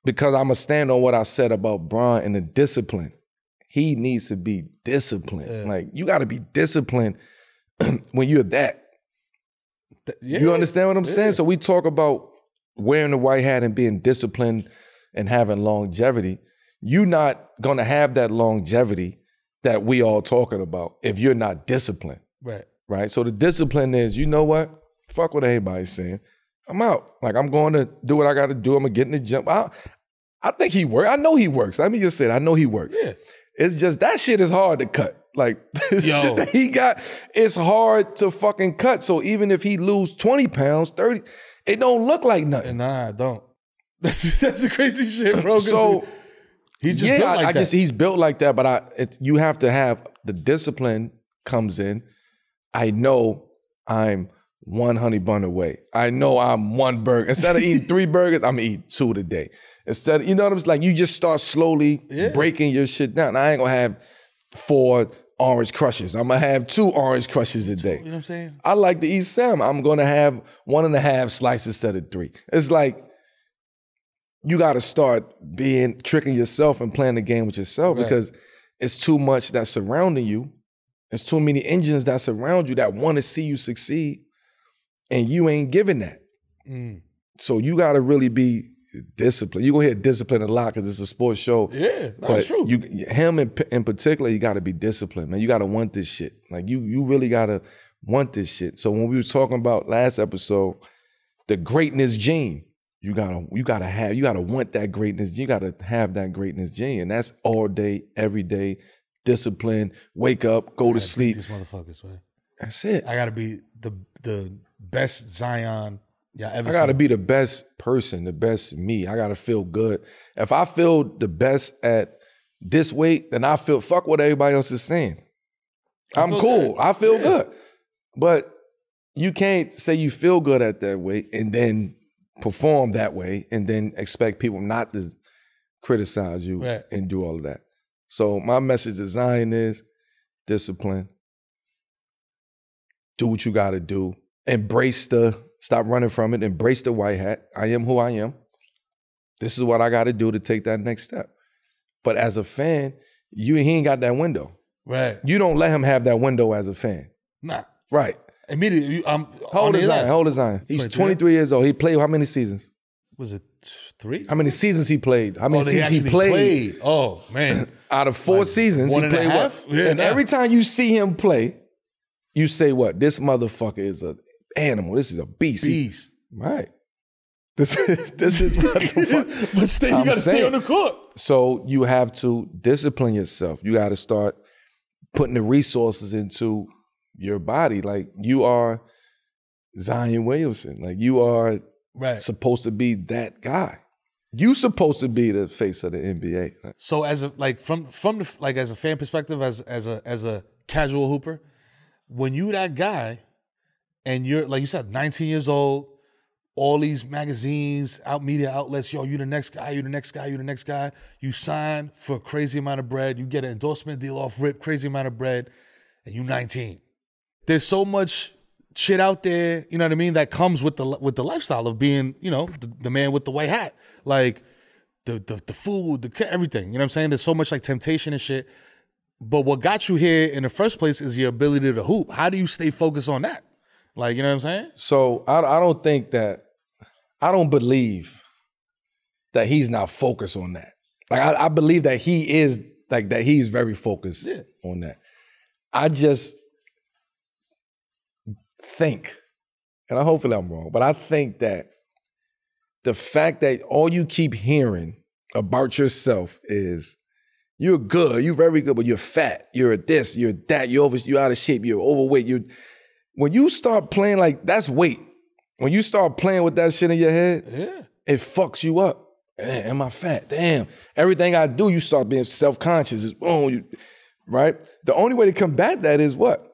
S1: because I'm gonna stand on what I said about Bron and the discipline. He needs to be disciplined.
S2: Yeah.
S1: Like you got to be disciplined [clears throat] when you're that.
S2: yeah.
S1: You understand what I'm
S2: Yeah.
S1: saying? So we talk about wearing the white hat and being disciplined and having longevity. You're not gonna have that longevity that we all talking about if you're not disciplined
S2: Right.
S1: right? So the discipline is, you know what? Fuck what everybody's saying. I'm out. Like I'm going to do what I got to do. I'm gonna get in the gym. I, I think he works. I know he works. Let me just say, it. I know he works.
S2: Yeah.
S1: It's just that shit is hard to cut. Like [laughs] the shit that he got, it's hard to fucking cut. So even if he lose 20 pounds, 30, it don't look like nothing.
S2: Nah, I don't. [laughs] That's that's the crazy shit, bro.
S1: So
S2: he just
S1: yeah,
S2: built
S1: I,
S2: like
S1: I
S2: that.
S1: just he's built like that. But I, it, you have to have the discipline comes in. I know I'm one honey bun away. I know I'm one burger. Instead of eating [laughs] three burgers, I'm gonna eat two today. Instead, of, you know what I'm saying? Like you just start slowly
S2: Yeah.
S1: breaking your shit down. I ain't gonna have four orange crushes. I'm gonna have two orange crushes a day.
S2: you know what I'm saying?
S1: I like to eat salmon. I'm gonna have one and a half slices instead of three. It's like you gotta start being tricking yourself and playing the game with yourself
S2: Right.
S1: because it's too much that's surrounding you. It's too many engines that surround you that want to see you succeed, and you ain't giving that.
S2: Mm.
S1: So you gotta really be disciplined. You're gonna hear discipline a lot because it's a sports show.
S2: Yeah,
S1: But
S2: that's true.
S1: you, him in, in particular, you got to be disciplined, man. You got to want this shit. Like you, you really got to want this shit. So when we was talking about last episode, the greatness gene, you gotta, you gotta have, you gotta want that greatness. You gotta have that greatness gene, and that's all day, every day, discipline. Wake up, go to sleep.
S2: These motherfuckers, man.
S1: That's it.
S2: I gotta be the the best Zion ever
S1: I gotta be the best person, the best me. I gotta feel good. If I feel the best at this weight, then I feel fuck what everybody else is saying. I'm cool.
S2: good.
S1: I feel
S2: Yeah.
S1: good. But you can't say you feel good at that weight and then perform that way and then expect people not to criticize you
S2: Right.
S1: and do all of that. So my message to Zion is discipline. Do what you gotta do. Embrace the stop running from it. Embrace the white hat. I am who I am. This is what I gotta do to take that next step. But as a fan, you he ain't got that window.
S2: right.
S1: You don't let him have that window as a fan.
S2: Nah.
S1: Right.
S2: Immediately, you, I'm
S1: How old
S2: on
S1: is
S2: his
S1: Zion? How old is Zion? He's
S2: 23.
S1: 23 years old. He played how many seasons?
S2: Was it three?
S1: How many seasons he played? How many
S2: Oh,
S1: seasons he
S2: actually
S1: played?
S2: Oh man, [clears throat]
S1: Out of four
S2: Like,
S1: seasons,
S2: one
S1: he
S2: and a
S1: played
S2: half?
S1: what?
S2: Yeah,
S1: and
S2: nah.
S1: every time you see him play, you say what? This motherfucker is an animal. This is a beast. He-
S2: beast.
S1: right. This [laughs] is this is what the [laughs] fuck.
S2: but stay, you
S1: I'm
S2: gotta stay on the court.
S1: So you have to discipline yourself. You got to start putting the resources into your body. Like you are Zion Williamson. Like you are
S2: Right.
S1: supposed to be that guy. You supposed to be the face of the NBA.
S2: So as a like from from the like as a fan perspective, as as a as a casual hooper, when you that guy, and you're like you said, 19 years old, all these magazines, out media outlets, yo, you the next guy, you the next guy, you the next guy. You sign for a crazy amount of bread, you get an endorsement deal off rip, crazy amount of bread, and you 19. There's so much shit out there, you know what I mean, that comes with the with the lifestyle of being, you know, the, the man with the white hat. Like the, the the food, the everything. You know what I'm saying? There's so much like temptation and shit. But what got you here in the first place is your ability to hoop. How do you stay focused on that? Like, you know what I'm saying?
S1: So I, I don't think that I don't believe that he's not focused on that. Like I, I believe that he is like that he's very focused
S2: Yeah.
S1: on that. I just think, and I hopefully I'm wrong, but I think that the fact that all you keep hearing about yourself is you're good, you're very good, but you're fat, you're this, you're that, you're over, you're out of shape, you're overweight, you when you start playing like that's weight. When you start playing with that shit in your head,
S2: Yeah.
S1: it fucks you up. Eh, am I fat? Damn. Everything I do, you start being self-conscious. Is oh, you, right? The only way to combat that is what?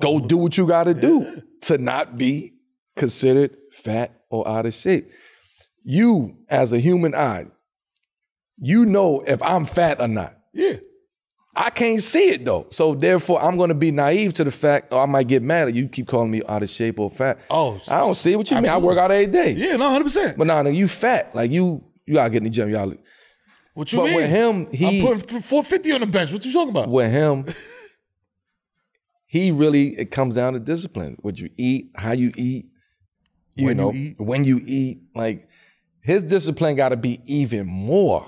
S1: Go do what you got to do to not be considered fat or out of shape. You, as a human eye, you know if I'm fat or not.
S2: Yeah.
S1: I can't see it though. So therefore, I'm gonna be naive to the fact, or I might get mad at you. Keep calling me out of shape or fat.
S2: Oh,
S1: I don't see what you mean. I work out every day.
S2: Yeah, no, hundred percent.
S1: But nah, nigga, you fat. Like you, you gotta get in the gym. Y'all.
S2: What you
S1: But
S2: mean?
S1: with him, he-
S2: I'm putting four fifty on the bench. What you talking about?
S1: With him, [laughs] he really it comes down to discipline. What you eat, how you eat, you
S2: When you
S1: know,
S2: eat.
S1: when you eat. Like his discipline got to be even more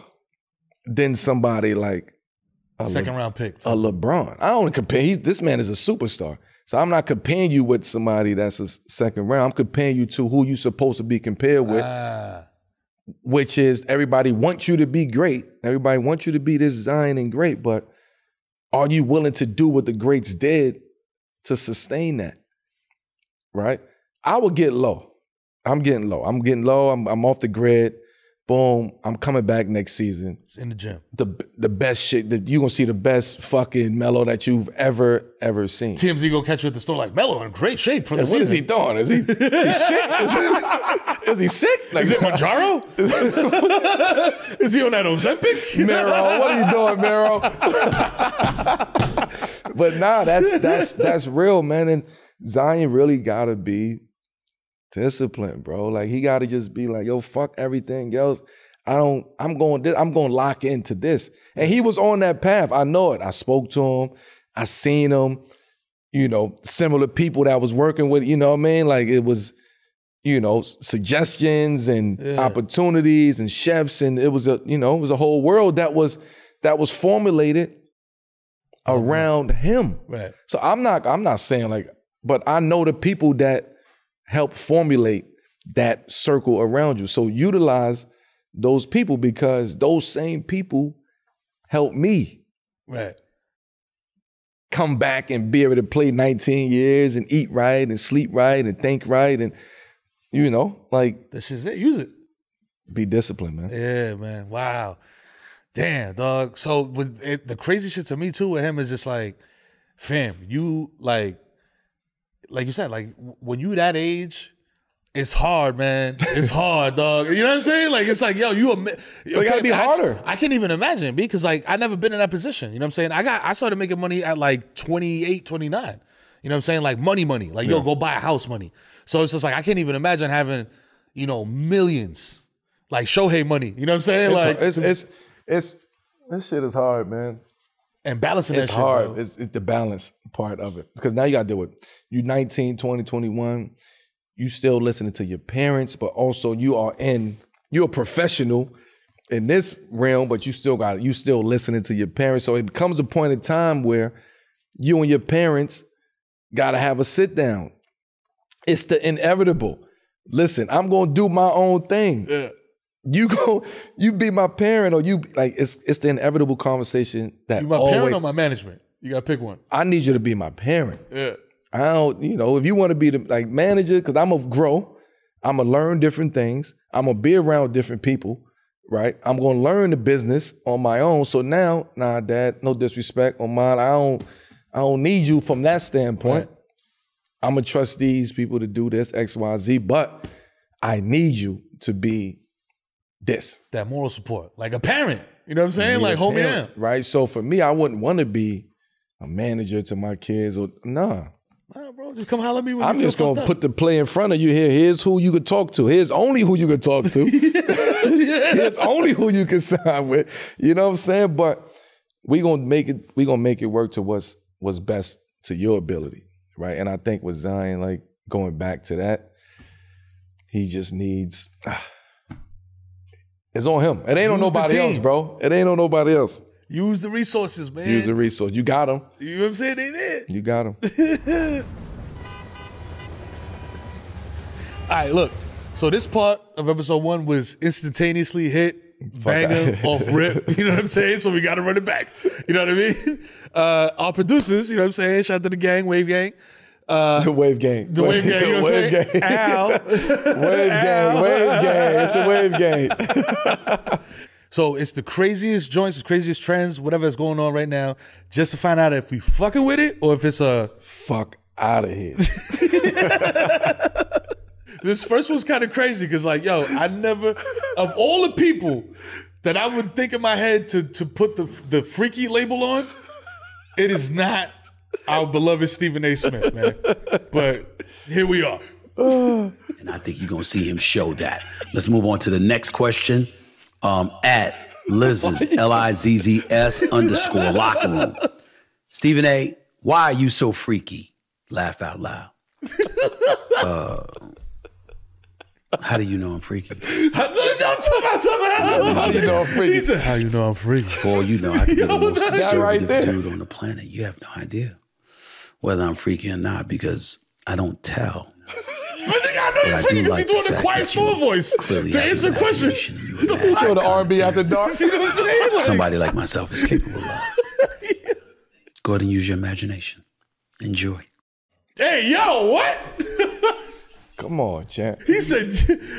S1: than somebody like a
S2: Second round pick.
S1: a LeBron. I don't compare. He, this man is a superstar. So I'm not comparing you with somebody that's a second round. I'm comparing you to who you're supposed to be compared with,
S2: Ah,
S1: which is everybody wants you to be great. Everybody wants you to be this Zion and great, but are you willing to do what the greats did to sustain that? Right? I would get low. I'm getting low. I'm getting low. I'm, I'm off the grid. Boom. I'm coming back next season
S2: in the gym.
S1: the the best shit that you gonna see the best fucking Melo that you've ever ever seen.
S2: TMZ go catch you at the store like Melo in great shape for the
S1: And what is he doing? Is he, is he sick? Is he, is he sick? Like, [laughs]
S2: Is it Mounjaro? [laughs] is he on that Ozempic?
S1: Mero, what are you doing, Mero? [laughs] but nah, that's that's that's real, man. And Zion really gotta be disciplined, bro. Like he gotta just be like, yo, fuck everything else. I don't, I'm going this, I'm gonna lock into this. And he was on that path. I know it. I spoke to him, I seen him, you know, similar people that was working with, you know what I mean? Like it was, you know, suggestions and opportunities and chefs, and it was a, you know, it was a whole world that was that was formulated mm-hmm. around him.
S2: Right.
S1: So I'm not I'm not saying like, but I know the people that help formulate that circle around you. So utilize those people because those same people help me
S2: Right.
S1: come back and be able to play 19 years and eat right and sleep right and think right and you know, like
S2: That's just it. Use it.
S1: be disciplined, man.
S2: Yeah, man. Wow. Damn, dog. So with it, the crazy shit to me too with him is just like, fam, you like, like you said, like when you that age, it's hard, man. It's [laughs] hard, dog. You know what I'm saying? Like it's like, yo, you. A, it
S1: gotta be harder.
S2: I, can't even imagine because like I never been in that position. You know what I'm saying? I got I started making money at like 28, 29. You know what I'm saying? Like money, money. Like yo, go buy a house, money. So it's just like I can't even imagine having, you know, millions, like Shohei money. You know what I'm saying?
S1: It's,
S2: like
S1: it's, it's it's this shit is hard, man.
S2: and balancing
S1: It's
S2: that shit,
S1: hard. It's, it's the balance part of it. Because now you gotta do it. You 19, 20, 21, you still listening to your parents, but also you are in, you're a professional in this realm, but you still got you still listening to your parents. So it becomes a point in time where you and your parents gotta have a sit down. It's the inevitable. Listen, I'm gonna do my own thing.
S2: Yeah.
S1: You [laughs] go, you be my parent, or you like it's it's the inevitable conversation that
S2: You my
S1: always.
S2: parent or my management? You gotta pick one.
S1: I need you to be my parent.
S2: Yeah.
S1: I don't, you know, if you want to be the like manager, because I'm gonna grow, I'm gonna learn different things. I'm gonna be around different people, right? I'm gonna learn the business on my own. So now, nah, dad, no disrespect on mine. I don't, I don't need you from that standpoint.
S2: Right.
S1: I'm gonna trust these people to do this X, Y, Z, but I need you to be this.
S2: That moral support, like a parent. You know what I'm saying? Like hold me down.
S1: right? So for me, I wouldn't want to be a manager to my kids or nah.
S2: Nah, bro, just come holler at me when
S1: I'm just gonna put the play in front of you here. Here's who you could talk to. Here's only who you could talk to. [laughs] [laughs] Here's only who you can sign with. You know what I'm saying? But we gonna make it. We gonna make it work to what's what's best to your ability, right? And I think with Zion, like going back to that, he just needs. [sighs] It's on him. It ain't on
S2: Use the
S1: nobody else, bro. It ain't on nobody else.
S2: Use the resources, man.
S1: Use the resource. You got them.
S2: you know what I'm saying? They did.
S1: You got them. [laughs]
S2: All right, look. So this part of episode one was instantaneously hit, banger [laughs] off rip. You know what I'm saying? So we got to run it back. You know what I mean? [laughs] Uh, our producers, you know what I'm saying? Shout out to the gang, Wave Gang.
S1: The wave gang.
S2: The Wave Gang, you know what I'm
S1: wave
S2: saying?
S1: gang.
S2: Al.
S1: Wave gang, wave gang. It's a wave gang.
S2: So it's the craziest joints, the craziest trends, whatever is going on right now, just to find out if we fucking with it or if it's a.
S1: Fuck out of here. [laughs]
S2: This first one's kind of crazy because, like, yo, I never, of all the people that I would think in my head to to put the the freaky label on, It is not our beloved Stephen A. Smith, man. But here we are.
S3: And I think you're gonna see him show that. Let's move on to the next question. Um, at Liz's L I Z Z S [laughs] underscore locker room. Stephen A. Why are you so freaky? Laugh out loud. [laughs] Uh, [laughs] how do you know I'm freaky?
S2: How
S1: do you know I'm freaky?
S2: He said, "How you know I'm freaky?"
S3: For you know, I could be the most conservative
S1: right there.
S3: dude on the planet. You have no idea whether I'm freaky or not because I don't tell.
S2: But nigga, I know
S3: But
S2: you're
S3: do
S2: because
S3: like
S2: you're doing
S3: the
S2: the quiet
S3: that
S2: voice to answer
S3: an
S2: the question.
S3: you
S1: Show the R&B after dark. [laughs]
S2: You know what I'm saying? Like,
S3: Somebody like myself is capable of. [laughs] Go ahead and use your imagination. Enjoy.
S2: hey, yo, what? [laughs]
S1: Come on, champ.
S2: He said,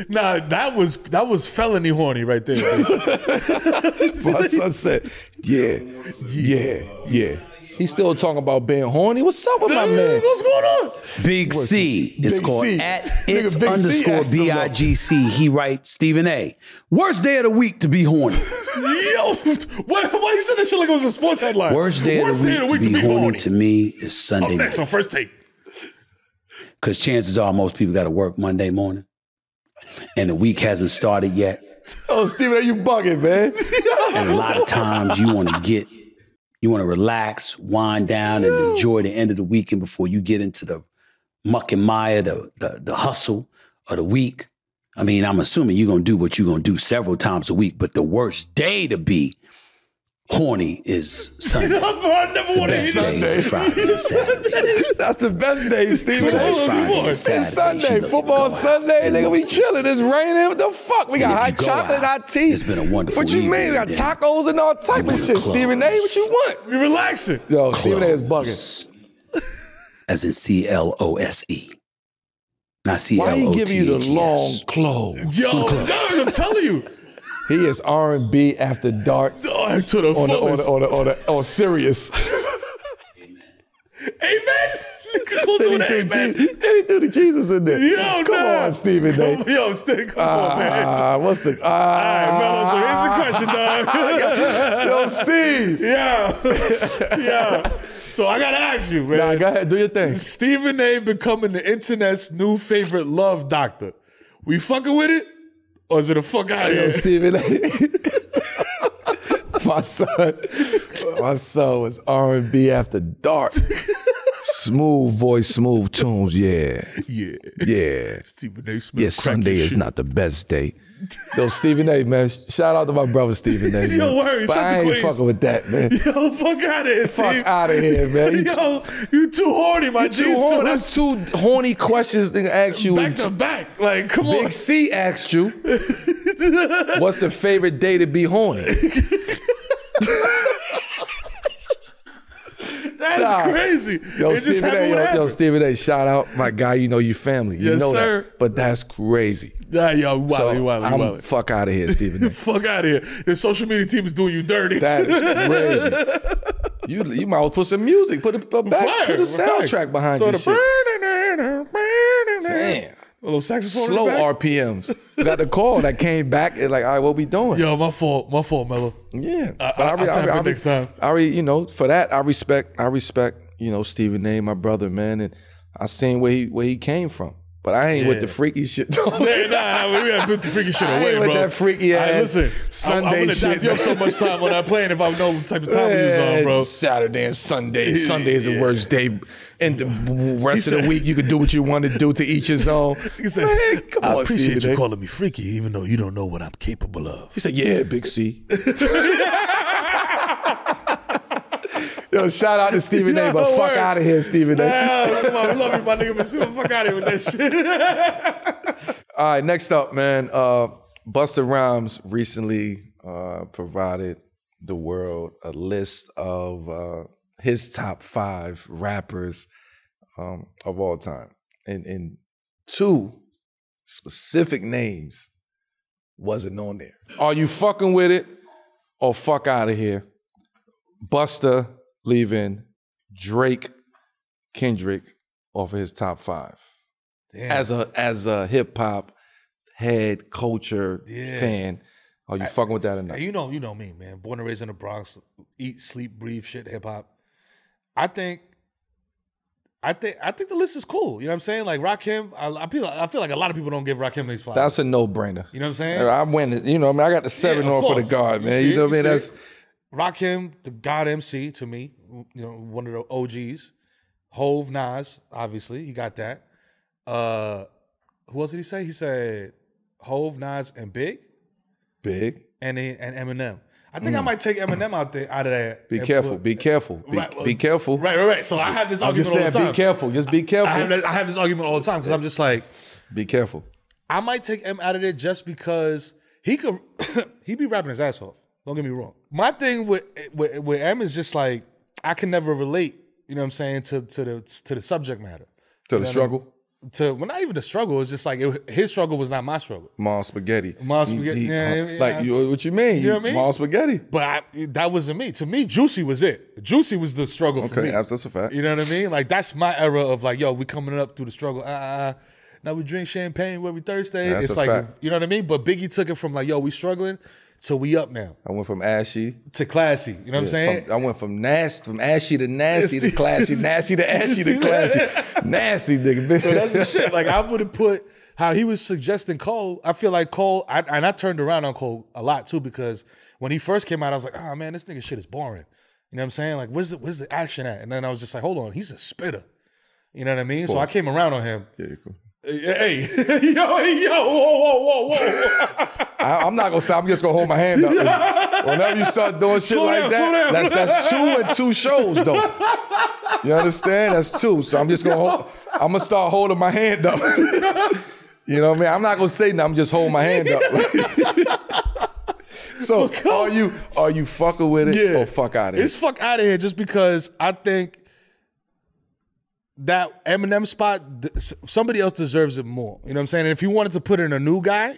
S2: "Nah, that was that was felony horny right there." dude.
S1: My son said, yeah, yeah, yeah. He's still talking about being horny. What's up with my man?
S2: What's going on?
S3: Big C is
S1: Big
S3: called
S1: C.
S3: at
S1: Nigga,
S3: it's
S1: Big C
S3: underscore
S1: asked him
S3: B. I G C. He writes Stephen A. Worst day of the week to be horny. [laughs]
S2: Yo, why, why you said that shit like it was a sports headline?
S3: Worst day of the week to be horny to me is Sunday
S2: Up next on first take.
S3: Because chances are most people got to work Monday morning, and the week hasn't started yet.
S1: Oh, Stephen, are you bugging, man?
S3: And a lot of times you want to get, you want to relax, wind down, and enjoy the end of the weekend before you get into the muck and mire, the, the, the hustle of the week. I mean, I'm assuming you're going to do what you're going to do several times a week, but the worst day to be horny is Sunday.
S2: I never want to
S3: Best
S2: hear
S3: day
S2: that.
S3: is Friday and Saturday. [laughs]
S1: That's the best day, Stephen.
S3: Friday
S2: come on.
S3: and
S2: It's
S3: Saturday,
S1: Sunday,
S3: she looking
S1: football
S3: go out
S1: Sunday.
S3: in
S1: Nigga, we
S3: most
S1: chilling. It's raining. What the fuck? We got hot
S3: go
S1: chocolate,
S3: out,
S1: hot tea.
S3: it's been a wonderful
S1: What you mean? We got tacos and all type of shit. Stephen A, what you want?
S2: We relaxing.
S1: Yo, Stephen A is bugging.
S3: As in C L O S E. Not C L
S1: Why he giving you the
S3: H E
S1: long clothes?
S2: Yo, guys, I'm telling you.
S1: He is R and B after dark
S2: Oh, to the
S1: on the on the on the on, the, on Sirius.
S2: Amen. Close
S1: and, he threw
S2: amen.
S1: Je- and he threw the Jesus in there.
S2: Yo,
S1: come
S2: nah.
S1: on, Stephen A.
S2: Come, yo, stick. Come on, man.
S1: Ah, what's the
S2: All right? Melo, so here's the question, dog. [laughs]
S1: Yo, Steve. [laughs]
S2: yeah. Yeah. So I gotta ask you, man.
S1: Nah, go ahead, do your thing.
S2: Stephen A becoming the internet's new favorite love doctor. We fucking with it? Or is it a fuck out of here?
S1: Stephen A. [laughs] my son, my son was R and B after dark. Smooth voice, smooth tunes. Yeah,
S2: Yeah.
S1: yeah.
S2: Stephen A. Smith.
S1: Yeah, Sunday is not the best day. Yo, Stephen A, man. Shout out to my brother Stephen A. [laughs]
S2: Yo, word,
S1: but I ain't
S2: Queens.
S1: fucking with that, man. [laughs]
S2: Yo, fuck out of here,
S1: Fuck out of here, man. You too, [laughs]
S2: Yo, you too horny, my
S1: too horny. That's two horny questions to ask you.
S2: back to back. Like, come on.
S1: Big C asked you, "What's the favorite day to be horny?"
S2: That's
S1: Nah.
S2: crazy.
S1: Yo,
S2: it just
S1: Stephen A, yo, yo. Stephen A, shout out my guy. You know you family. You
S2: Yes,
S1: know
S2: sir.
S1: that. But that's crazy.
S2: Nah, yo, you
S1: So
S2: wild, you you
S1: I'm
S2: wild.
S1: fuck out of here, Stephen A. [laughs]
S2: Fuck out of here. The social media team is doing you dirty.
S1: That is crazy. [laughs] You you might well put some music, put a, a back,
S2: Fire,
S1: put a soundtrack behind your shit. Damn.
S2: A little saxophone.
S1: Slow
S2: in the back.
S1: RPMs. [laughs] Got the call that came back and like, all right, what we doing?
S2: Yo, my fault. My fault, Melo.
S1: Yeah,
S2: I-
S1: But
S2: I'll tap in next time.
S1: I re, you know, for that, I respect. I respect. You know, Stephen A, my brother, man, and I seen where he where he came from. But I ain't with the freaky shit.
S2: nah, nah, we gotta put the freaky shit [laughs]
S1: I
S2: away,
S1: ain't with
S2: bro.
S1: that freaky
S2: All right,
S1: ass
S2: listen,
S1: Sunday
S2: I'm, I'm gonna
S1: shit,
S2: you up so much time on that plane if I know what type of time we was on, bro. [laughs]
S1: Saturday and Sunday. Sunday is the worst day. And the rest of the week, you can do what you want to do to each his own. [laughs]
S2: He said,
S1: Man, come on.
S2: I
S1: on,
S2: appreciate
S1: Stephen
S2: you
S1: A.
S2: calling me freaky, even though you don't know what I'm capable of.
S1: He said, "Yeah, Big C." Yo, shout out to Stephen [laughs] A. But fuck out of here, Stephen A.
S2: Ah, come on, I love you, my nigga, but fuck out of here with that shit. [laughs]
S1: All right, next up, man. Uh, Busta Rhymes recently uh, provided the world a list of uh, his top five rappers um, of all time, and, and two specific names wasn't on there. Are you fucking with it or fuck out of here? Busta leaving Drake, Kendrick off of his top five as a as a hip hop head culture
S2: Yeah.
S1: fan, are you fucking with that or not?
S2: You know, you know me, man. Born and raised in the Bronx, eat, sleep, breathe, shit, hip hop. I think, I think, I think the list is cool. You know what I'm saying? Like Rakim, I, I feel, I feel like a lot of people don't give Rakim these five.
S1: That's a no brainer.
S2: you know what I'm saying?
S1: I win it. You know, I mean, I got the seven
S2: Yeah, of
S1: on for the guard, man.
S2: see
S1: You know what I mean? That's
S2: Rakim, the God MC to me, you know, one of the OGs. Hov, Nas, obviously, he got that. Uh, who else did he say? He said Hov, Nas, and Big,
S1: big.
S2: and and Eminem. I think I might take Eminem out there out of that.
S1: Mm. Be careful.
S2: put-
S1: Be careful. Be,
S2: Right,
S1: be careful.
S2: Right, right, right. So I have this
S1: I'm
S2: argument
S1: saying,
S2: all the time.
S1: be careful. Just be
S2: I have,
S1: careful.
S2: I have this argument all the time because I'm just like,
S1: Be careful.
S2: I might take M out of there just because he could [coughs] he be rapping his ass off. Don't get me wrong. My thing with with, with M is just like I can never relate. You know what I'm saying to to the to the subject matter.
S1: To the struggle.
S2: To well, not even the struggle. It's just like it, his struggle was not my struggle.
S1: Mom spaghetti.
S2: Mom spaghetti,
S1: he-
S2: yeah,
S1: like you, what you mean?
S2: You know what I mean?
S1: Mom spaghetti.
S2: But I, that wasn't me. To me, Juicy was it. Juicy was the struggle for me.
S1: that's, that's a fact.
S2: You know what I mean? Like that's my era of like, yo, we coming up through the struggle. Uh, uh, uh. now we drink champagne every Thursday.
S1: That's
S2: it's like,
S1: fact.
S2: you know what I mean? But Biggie took it from like, yo, we struggling to we up now
S1: I went from ashy.
S2: to classy. You know what I'm saying?
S1: From- I went from nasty, from ashy to nasty to [laughs] classy, nasty to ashy to [laughs] classy, nasty nigga. Bitch.
S2: so that's the shit. Like I would have put how he was suggesting Cole. I feel like Cole, I, and I turned around on Cole a lot too because when he first came out, I was like, oh man, this nigga shit is boring. You know what I'm saying? Like, where's the where's the action at? And then I was just like, hold on, he's a spitter. You know what I mean? So I came around on him.
S1: Yeah, you're cool.
S2: Hey, [laughs] yo, hey, yo, whoa, whoa, whoa, whoa.
S1: I, I'm not gonna say. I'm just gonna hold my hand up. [laughs] Whenever you start doing shit
S2: Slow
S1: like
S2: down,
S1: that, that's that's two and two shows though. You understand? That's two. So I'm just gonna hold. I'm gonna start holding my hand up. [laughs] You know what I mean? I'm not gonna say nothing. I'm just holding my hand up. so are you are you fucking with it
S2: Yeah.
S1: or fuck out of it?
S2: It's fuck out of here just because I think that Eminem spot, somebody else deserves it more. You know what I'm saying? And if you wanted to put in a new guy,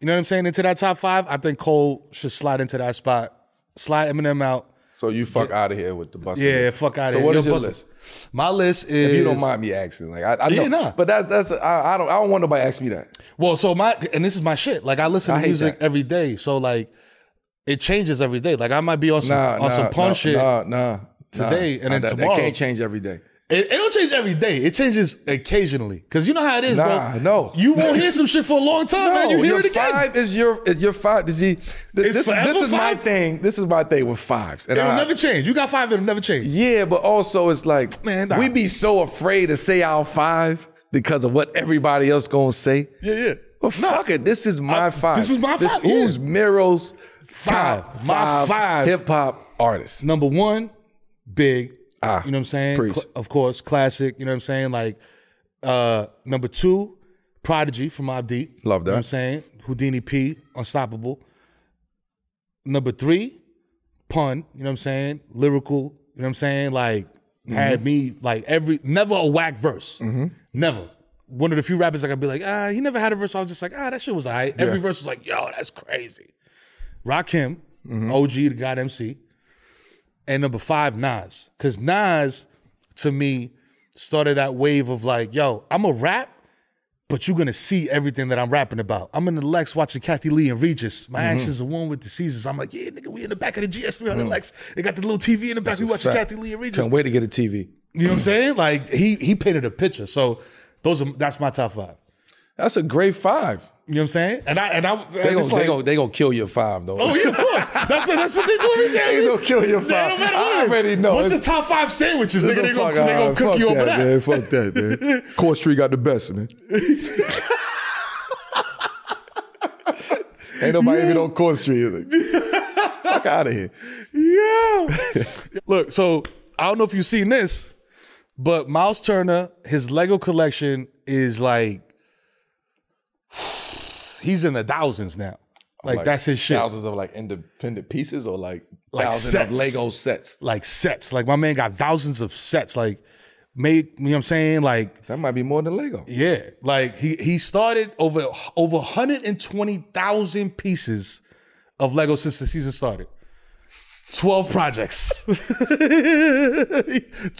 S2: you know what I'm saying, into that top five, I think Cole should slide into that spot. Slide Eminem out.
S1: So you fuck out of here with the bus.
S2: Yeah, fuck out of
S1: So
S2: here.
S1: what
S2: Yo,
S1: is your list?
S2: My list is.
S1: If you don't mind me asking, like I, I know,
S2: Yeah, nah.
S1: but that's that's I, I don't I don't want nobody ask me that.
S2: Well, so my and this is my shit. Like I listen
S1: I
S2: to music
S1: that.
S2: every day, so like it changes every day. Like I might be on some
S1: Nah,
S2: on
S1: nah,
S2: some pun shit.
S1: Nah, nah.
S2: today and then
S1: that,
S2: tomorrow.
S1: That can't change every day.
S2: It, it don't change every day. It changes occasionally. Cause you know how it is,
S1: Nah,
S2: bro.
S1: no.
S2: You won't hear some shit for a long time, and then you hear
S1: your
S2: it again.
S1: five is your is your five. Is he, this
S2: forever
S1: this is my thing. This is my thing with fives. And
S2: It'll
S1: I-
S2: never change. You got five that'll never change.
S1: yeah, but also it's like
S2: Man, nah.
S1: we be so afraid to say our five because of what everybody else gonna say.
S2: Yeah, yeah.
S1: Well, fuck it. This is my
S2: I-
S1: five.
S2: this is my five, yeah.
S1: Who's Mero's
S2: Five. My
S1: five,
S2: five.
S1: hip hop artists?
S2: Number one, big.
S1: Ah,
S2: you know what I'm saying?
S1: preach.
S2: Of course, classic. You know what I'm saying? Like, uh, number two, Prodigy from Mobb Deep.
S1: Love
S2: You know what
S1: that.
S2: I'm saying? Houdini P, Unstoppable. Number three, Pun. You know what I'm saying? Lyrical. You know what I'm saying? Like,
S1: Mm-hmm.
S2: had me like every never a whack verse. Never. One of the few rappers I could be like, ah, he never had a verse. I was just like, ah, that shit was alright. Every verse was like, yo, that's crazy. Rakim,
S1: Mm-hmm.
S2: OG, the God MC. And number five, Nas. Because Nas, to me, started that wave of like, yo, I'm a rap, but you're gonna see everything that I'm rapping about. I'm in the Lex watching Kathie Lee and Regis. My
S1: Mm-hmm.
S2: actions are one with the seasons. I'm like, yeah, nigga, we in the back of the GS3 on the Lex. They got the little TV in the back. we watching.
S1: Fact.
S2: Kathie Lee and Regis.
S1: Can't wait to get a TV.
S2: You know what I'm saying? Like he he painted a picture. So those are that's my top five.
S1: That's a great five.
S2: You know what I'm saying? And I and I
S1: They
S2: and
S1: gonna,
S2: it's
S1: they gonna they gonna kill your five though.
S2: Oh yeah, of course. That's what, that's what they do every day. [laughs]
S1: They gonna kill your
S2: They
S1: five.
S2: don't matter
S1: I
S2: what it is.
S1: already know.
S2: What's the top five sandwiches? Nigga, they gonna, they
S1: uh,
S2: gonna cook you over
S1: that,
S2: that.
S1: Man, fuck that, man. [laughs] Court Street got the best, man. [laughs] Ain't nobody even on Court Street. It's Like, fuck out of here.
S2: Yeah. Look, so I don't know if you've seen this, but Miles Turner, his Lego collection is like he's in the thousands now. Like, that's his shit.
S1: Thousands of like independent pieces or like,
S2: Like
S1: thousands
S2: sets.
S1: of Lego sets.
S2: Like sets. Like my man got thousands of sets. Like made, you know what I'm saying? Like
S1: That might be more than Lego.
S2: Yeah, like he he started over over 120,000 pieces of Lego since the season started. 12 projects. [laughs]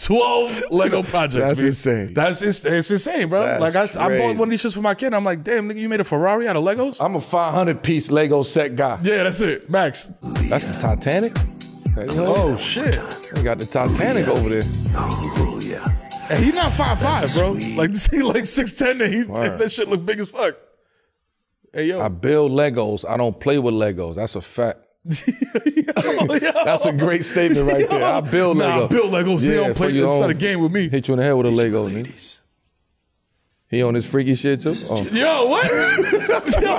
S2: 12 Lego projects.
S1: That's
S2: man.
S1: insane.
S2: That's it's, it's insane, bro.
S1: That's
S2: like I, I bought one of these shits for my kid. I'm like, damn, nigga, you made a Ferrari out of Legos?
S1: I'm a 500 piece Lego set guy.
S2: yeah, that's it. Max.
S1: That's the Titanic.
S2: Oh shit!
S1: they got the Titanic over there.
S4: Oh, yeah.
S2: Hey, he's not five five, bro. Like [laughs] this thing, like six ten, and he [laughs]
S1: Word.
S2: that shit look big as fuck. Hey yo,
S1: I build Legos. I don't play with Legos. That's a fact. That's a great statement right there. I build
S2: Nah, I build Legos. He don't play-
S1: your
S2: it's not a game with me.
S1: Hit you in the head with a Lego, nigga. He on his freaky shit too. Oh.
S2: Yo, what? [laughs] yo,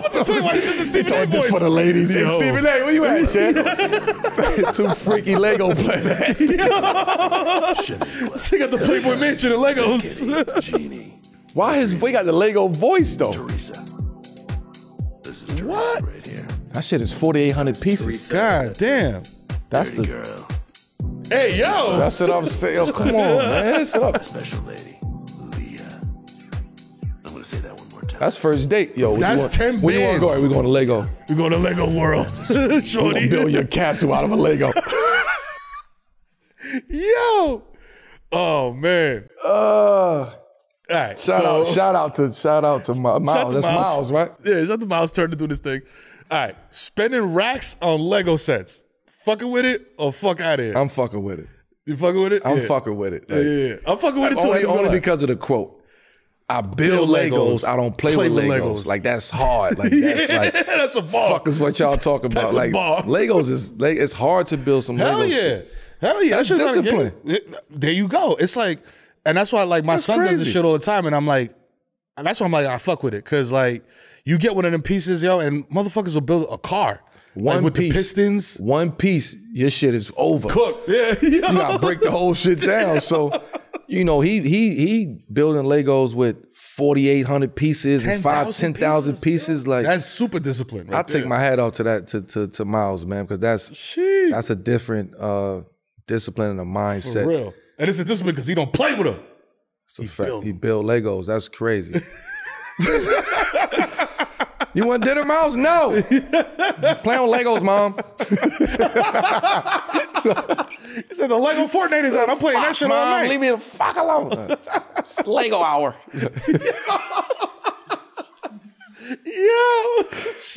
S2: what's the same? Why you did the Stephen A. voice?
S1: for the ladies. Hey,
S2: Yo.
S1: Stephen A, where you at, champ? [laughs] Two freaky Lego players. [laughs]
S2: She got the Playboy Mansion and Legos.
S4: Genie.
S1: Why his we got the Lego voice though?
S4: Teresa. This is Teresa
S2: What?
S4: Right here.
S1: That shit is 4,800 pieces.
S2: God damn.
S1: That's the
S4: girl.
S2: Hey yo.
S1: that's what I'm saying. Yo, come on, man. Shut up. [laughs]
S4: Special lady. Leah. I'm gonna say that one more time.
S1: That's first date. Yo, what
S2: That's
S1: you want,
S2: 10
S1: Where you want to go? We going to Lego.
S2: We going to Lego World,
S1: We [laughs] gonna
S2: Shorty.
S1: build your castle out of a Lego. [laughs]
S2: Yo. Oh man.
S1: Uh,
S2: All right.
S1: shout
S2: so,
S1: out, shout out to shout out to Miles. That's Miles, right?
S2: Yeah, shout to Miles' turn to do this thing. All right. Spending racks on Lego sets. Fucking with it or fuck out of here.
S1: I'm fucking with it.
S2: you fucking with it?
S1: I'm
S2: yeah.
S1: fucking with it.
S2: Yeah,
S1: Like,
S2: yeah, yeah. I'm fucking with it too.
S1: Only because of the quote. I build,
S2: Build Legos.
S1: Legos. I don't play,
S2: Play
S1: with,
S2: with
S1: Legos.
S2: Legos.
S1: Like that's hard. Like [laughs] that's
S2: yeah,
S1: like [laughs]
S2: that's a bar.
S1: fuck is what y'all talking [laughs] about.
S2: That's
S1: Like. Legos is like it's hard to build some
S2: Hell
S1: Legos.
S2: yeah.
S1: shit.
S2: Hell yeah.
S1: That's
S2: That's just
S1: discipline.
S2: There you go. It's like, and that's why like my
S1: That's
S2: son does this shit all the time, and I'm like, and that's why I'm like, I fuck with it. Cause like you get one of them pieces, yo, and motherfuckers will build a car.
S1: One
S2: like, with
S1: piece.
S2: the pistons.
S1: One piece, your shit is over.
S2: Cook. Yeah. [laughs]
S1: You gotta break the whole shit down. So, you know, he he he building Legos with forty eight hundred pieces and five ten thousand pieces. Like
S2: That's super discipline.
S1: I
S2: Right
S1: take my hat off to that to to, to Miles, man, because that's
S2: Sheesh.
S1: that's a different uh discipline and a mindset.
S2: For real. And it's a discipline because he don't play with them.
S1: It's a fact.
S2: built
S1: He built Legos. That's crazy. [laughs] you want dinner, Miles? No. [laughs] Play on Legos, mom.
S2: He said the Lego Fortnite is out. I'm playing that shit all
S1: Mom,
S2: night.
S1: leave me the fuck alone. It's Lego hour. [laughs]
S2: Yo.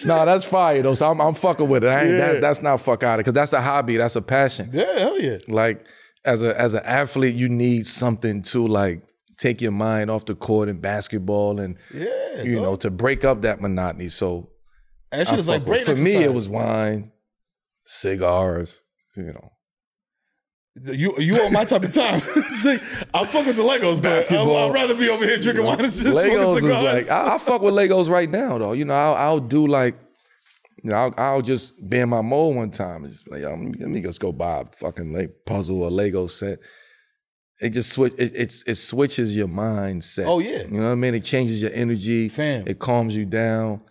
S1: no, that's fire though. So I'm, I'm fucking with it. I ain't,
S2: Yeah.
S1: That's that's not fuck out of because that's a hobby. That's a passion.
S2: Yeah, hell yeah.
S1: Like as a as an athlete, you need something to like take your mind off the court in basketball and
S2: Yeah.
S1: you know to break up that monotony. So
S2: That
S1: I
S2: shit is like brain
S1: for me, it was wine, cigars. You know,
S2: You you on my type of time. [laughs] See, I fuck with the Legos,
S1: Basketball.
S2: I'd, I'd rather be over here drinking wine and just
S1: Legos is like I, I fuck with Legos right now though. You know, I'll, I'll do like. You know, I'll, I'll just be in my mode one time and just be like, let me- let me just go buy a fucking like puzzle or Lego set. It just switch. It, it's it switches your mindset.
S2: Oh, yeah.
S1: you know what I mean. It changes your energy.
S2: Fam.
S1: It calms you down.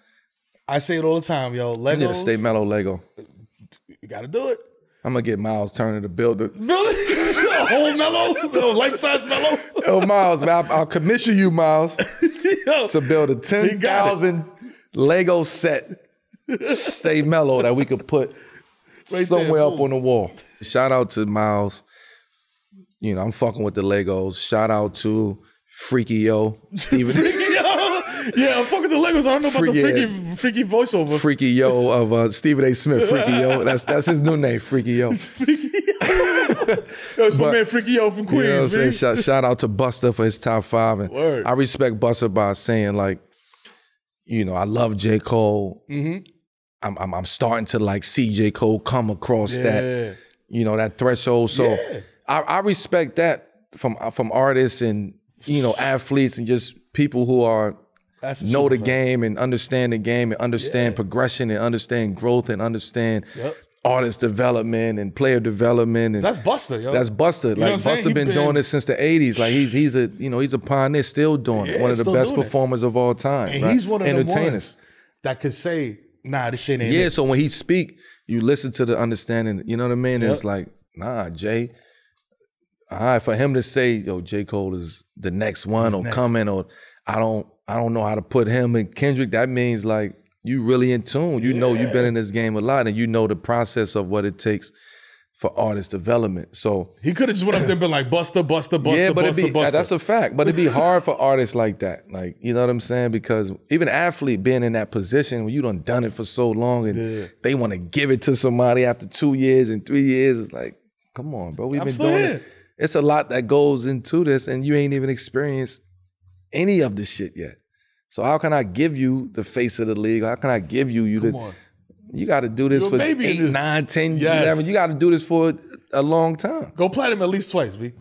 S2: I say it all the time, yo.
S1: I need a
S2: Legos,
S1: stay Melo Lego.
S2: you gotta do it.
S1: I'm gonna get Miles Turner to [laughs] build it.
S2: Build it. a whole Melo, a life size Melo.
S1: Yo, Miles, man, I'll, I'll commission you, Miles, [laughs]
S2: Yo,
S1: to build a
S2: got
S1: ten
S2: it.
S1: thousand Lego set. Stay Melo that we could put
S2: Right
S1: somewhere
S2: there,
S1: up on the wall. Shout out to Miles. You know, I'm fucking with the Legos. Shout out to Freaky Yo, Stephen. [laughs]
S2: Freaky Yo, yeah, I'm fucking the Legos. I don't know about the
S1: yeah.
S2: freaky, freaky voiceover.
S1: Freaky Yo of uh, Stephen A. Smith. Freaky Yo. That's that's his new name. Freaky Yo. [laughs]
S2: Yo, it's my man Freaky Yo from
S1: You know what I'm
S2: Queens,
S1: saying?
S2: man.
S1: Shout, shout out to Busta for his top five. And
S2: Word.
S1: I respect Busta by saying, like, you know, I love J. Cole.
S2: Mm-hmm.
S1: I'm, I'm I'm starting to like see J. Cole come across
S2: Yeah.
S1: that, you know, that threshold. So
S2: Yeah.
S1: I, I respect that from uh, from artists and you know athletes and just people who are know the game and understand the game and understand progression and understand growth and understand
S2: Yep.
S1: artist development and player development and
S2: That's Busta, yo.
S1: that's
S2: Busta. I'm
S1: Like?
S2: Busta
S1: been,
S2: been-
S1: doing this since the '80s. Like he's he's a you know he's a pioneer, still doing it. One of the best
S2: doing it.
S1: performers of all time.
S2: and
S1: right?
S2: he's one of the
S1: entertainers.
S2: that could say, "Nah, this shit ain't."
S1: Yeah,
S2: it.
S1: so when he speak, you listen to the understanding. You know what I mean?
S2: Yep.
S1: It's like, nah, Jay. All right, for him to say, "Yo, J. Cole is the next one or
S2: next.
S1: coming," or I don't, I don't know how to put him and Kendrick. That means like you really in tune. You know, you've been in this game a lot, and you know the process of what it takes for artist development. So
S2: He could have just went up there and been like, Busta, Busta, Busta,
S1: yeah, but
S2: Busta,
S1: it'd be
S2: uh, Busta.
S1: that's a fact. But it'd be hard for artists like that. Like, you know what I'm saying? Because even athlete being in that position when you done done it for so long and
S2: Yeah.
S1: they want to give it to somebody after two years and three years, it's like, come on, bro. We've
S2: I'm
S1: been doing
S2: here.
S1: it. It's a lot that goes into this, and you ain't even experienced any of the shit yet. So how can I give you the face of the league? How can I give you you
S2: Come
S1: the
S2: on.
S1: you got to do this
S2: You're
S1: for eight,
S2: this.
S1: nine, ten,
S2: Yes.
S1: eleven. You got to do this for a long time.
S2: Go platinum at least twice, B.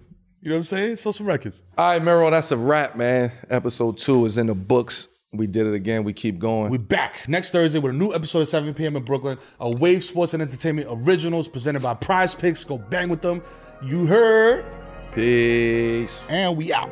S2: You know what I'm saying? Sell some records.
S1: All right, Mero, that's a wrap, man. Episode two is in the books. We did it again. We keep going.
S2: We're back next Thursday with a new episode of 7 p.m. in Brooklyn. A Wave Sports and Entertainment Originals presented by PrizePicks. Go bang with them. You heard.
S1: Peace.
S2: And we out.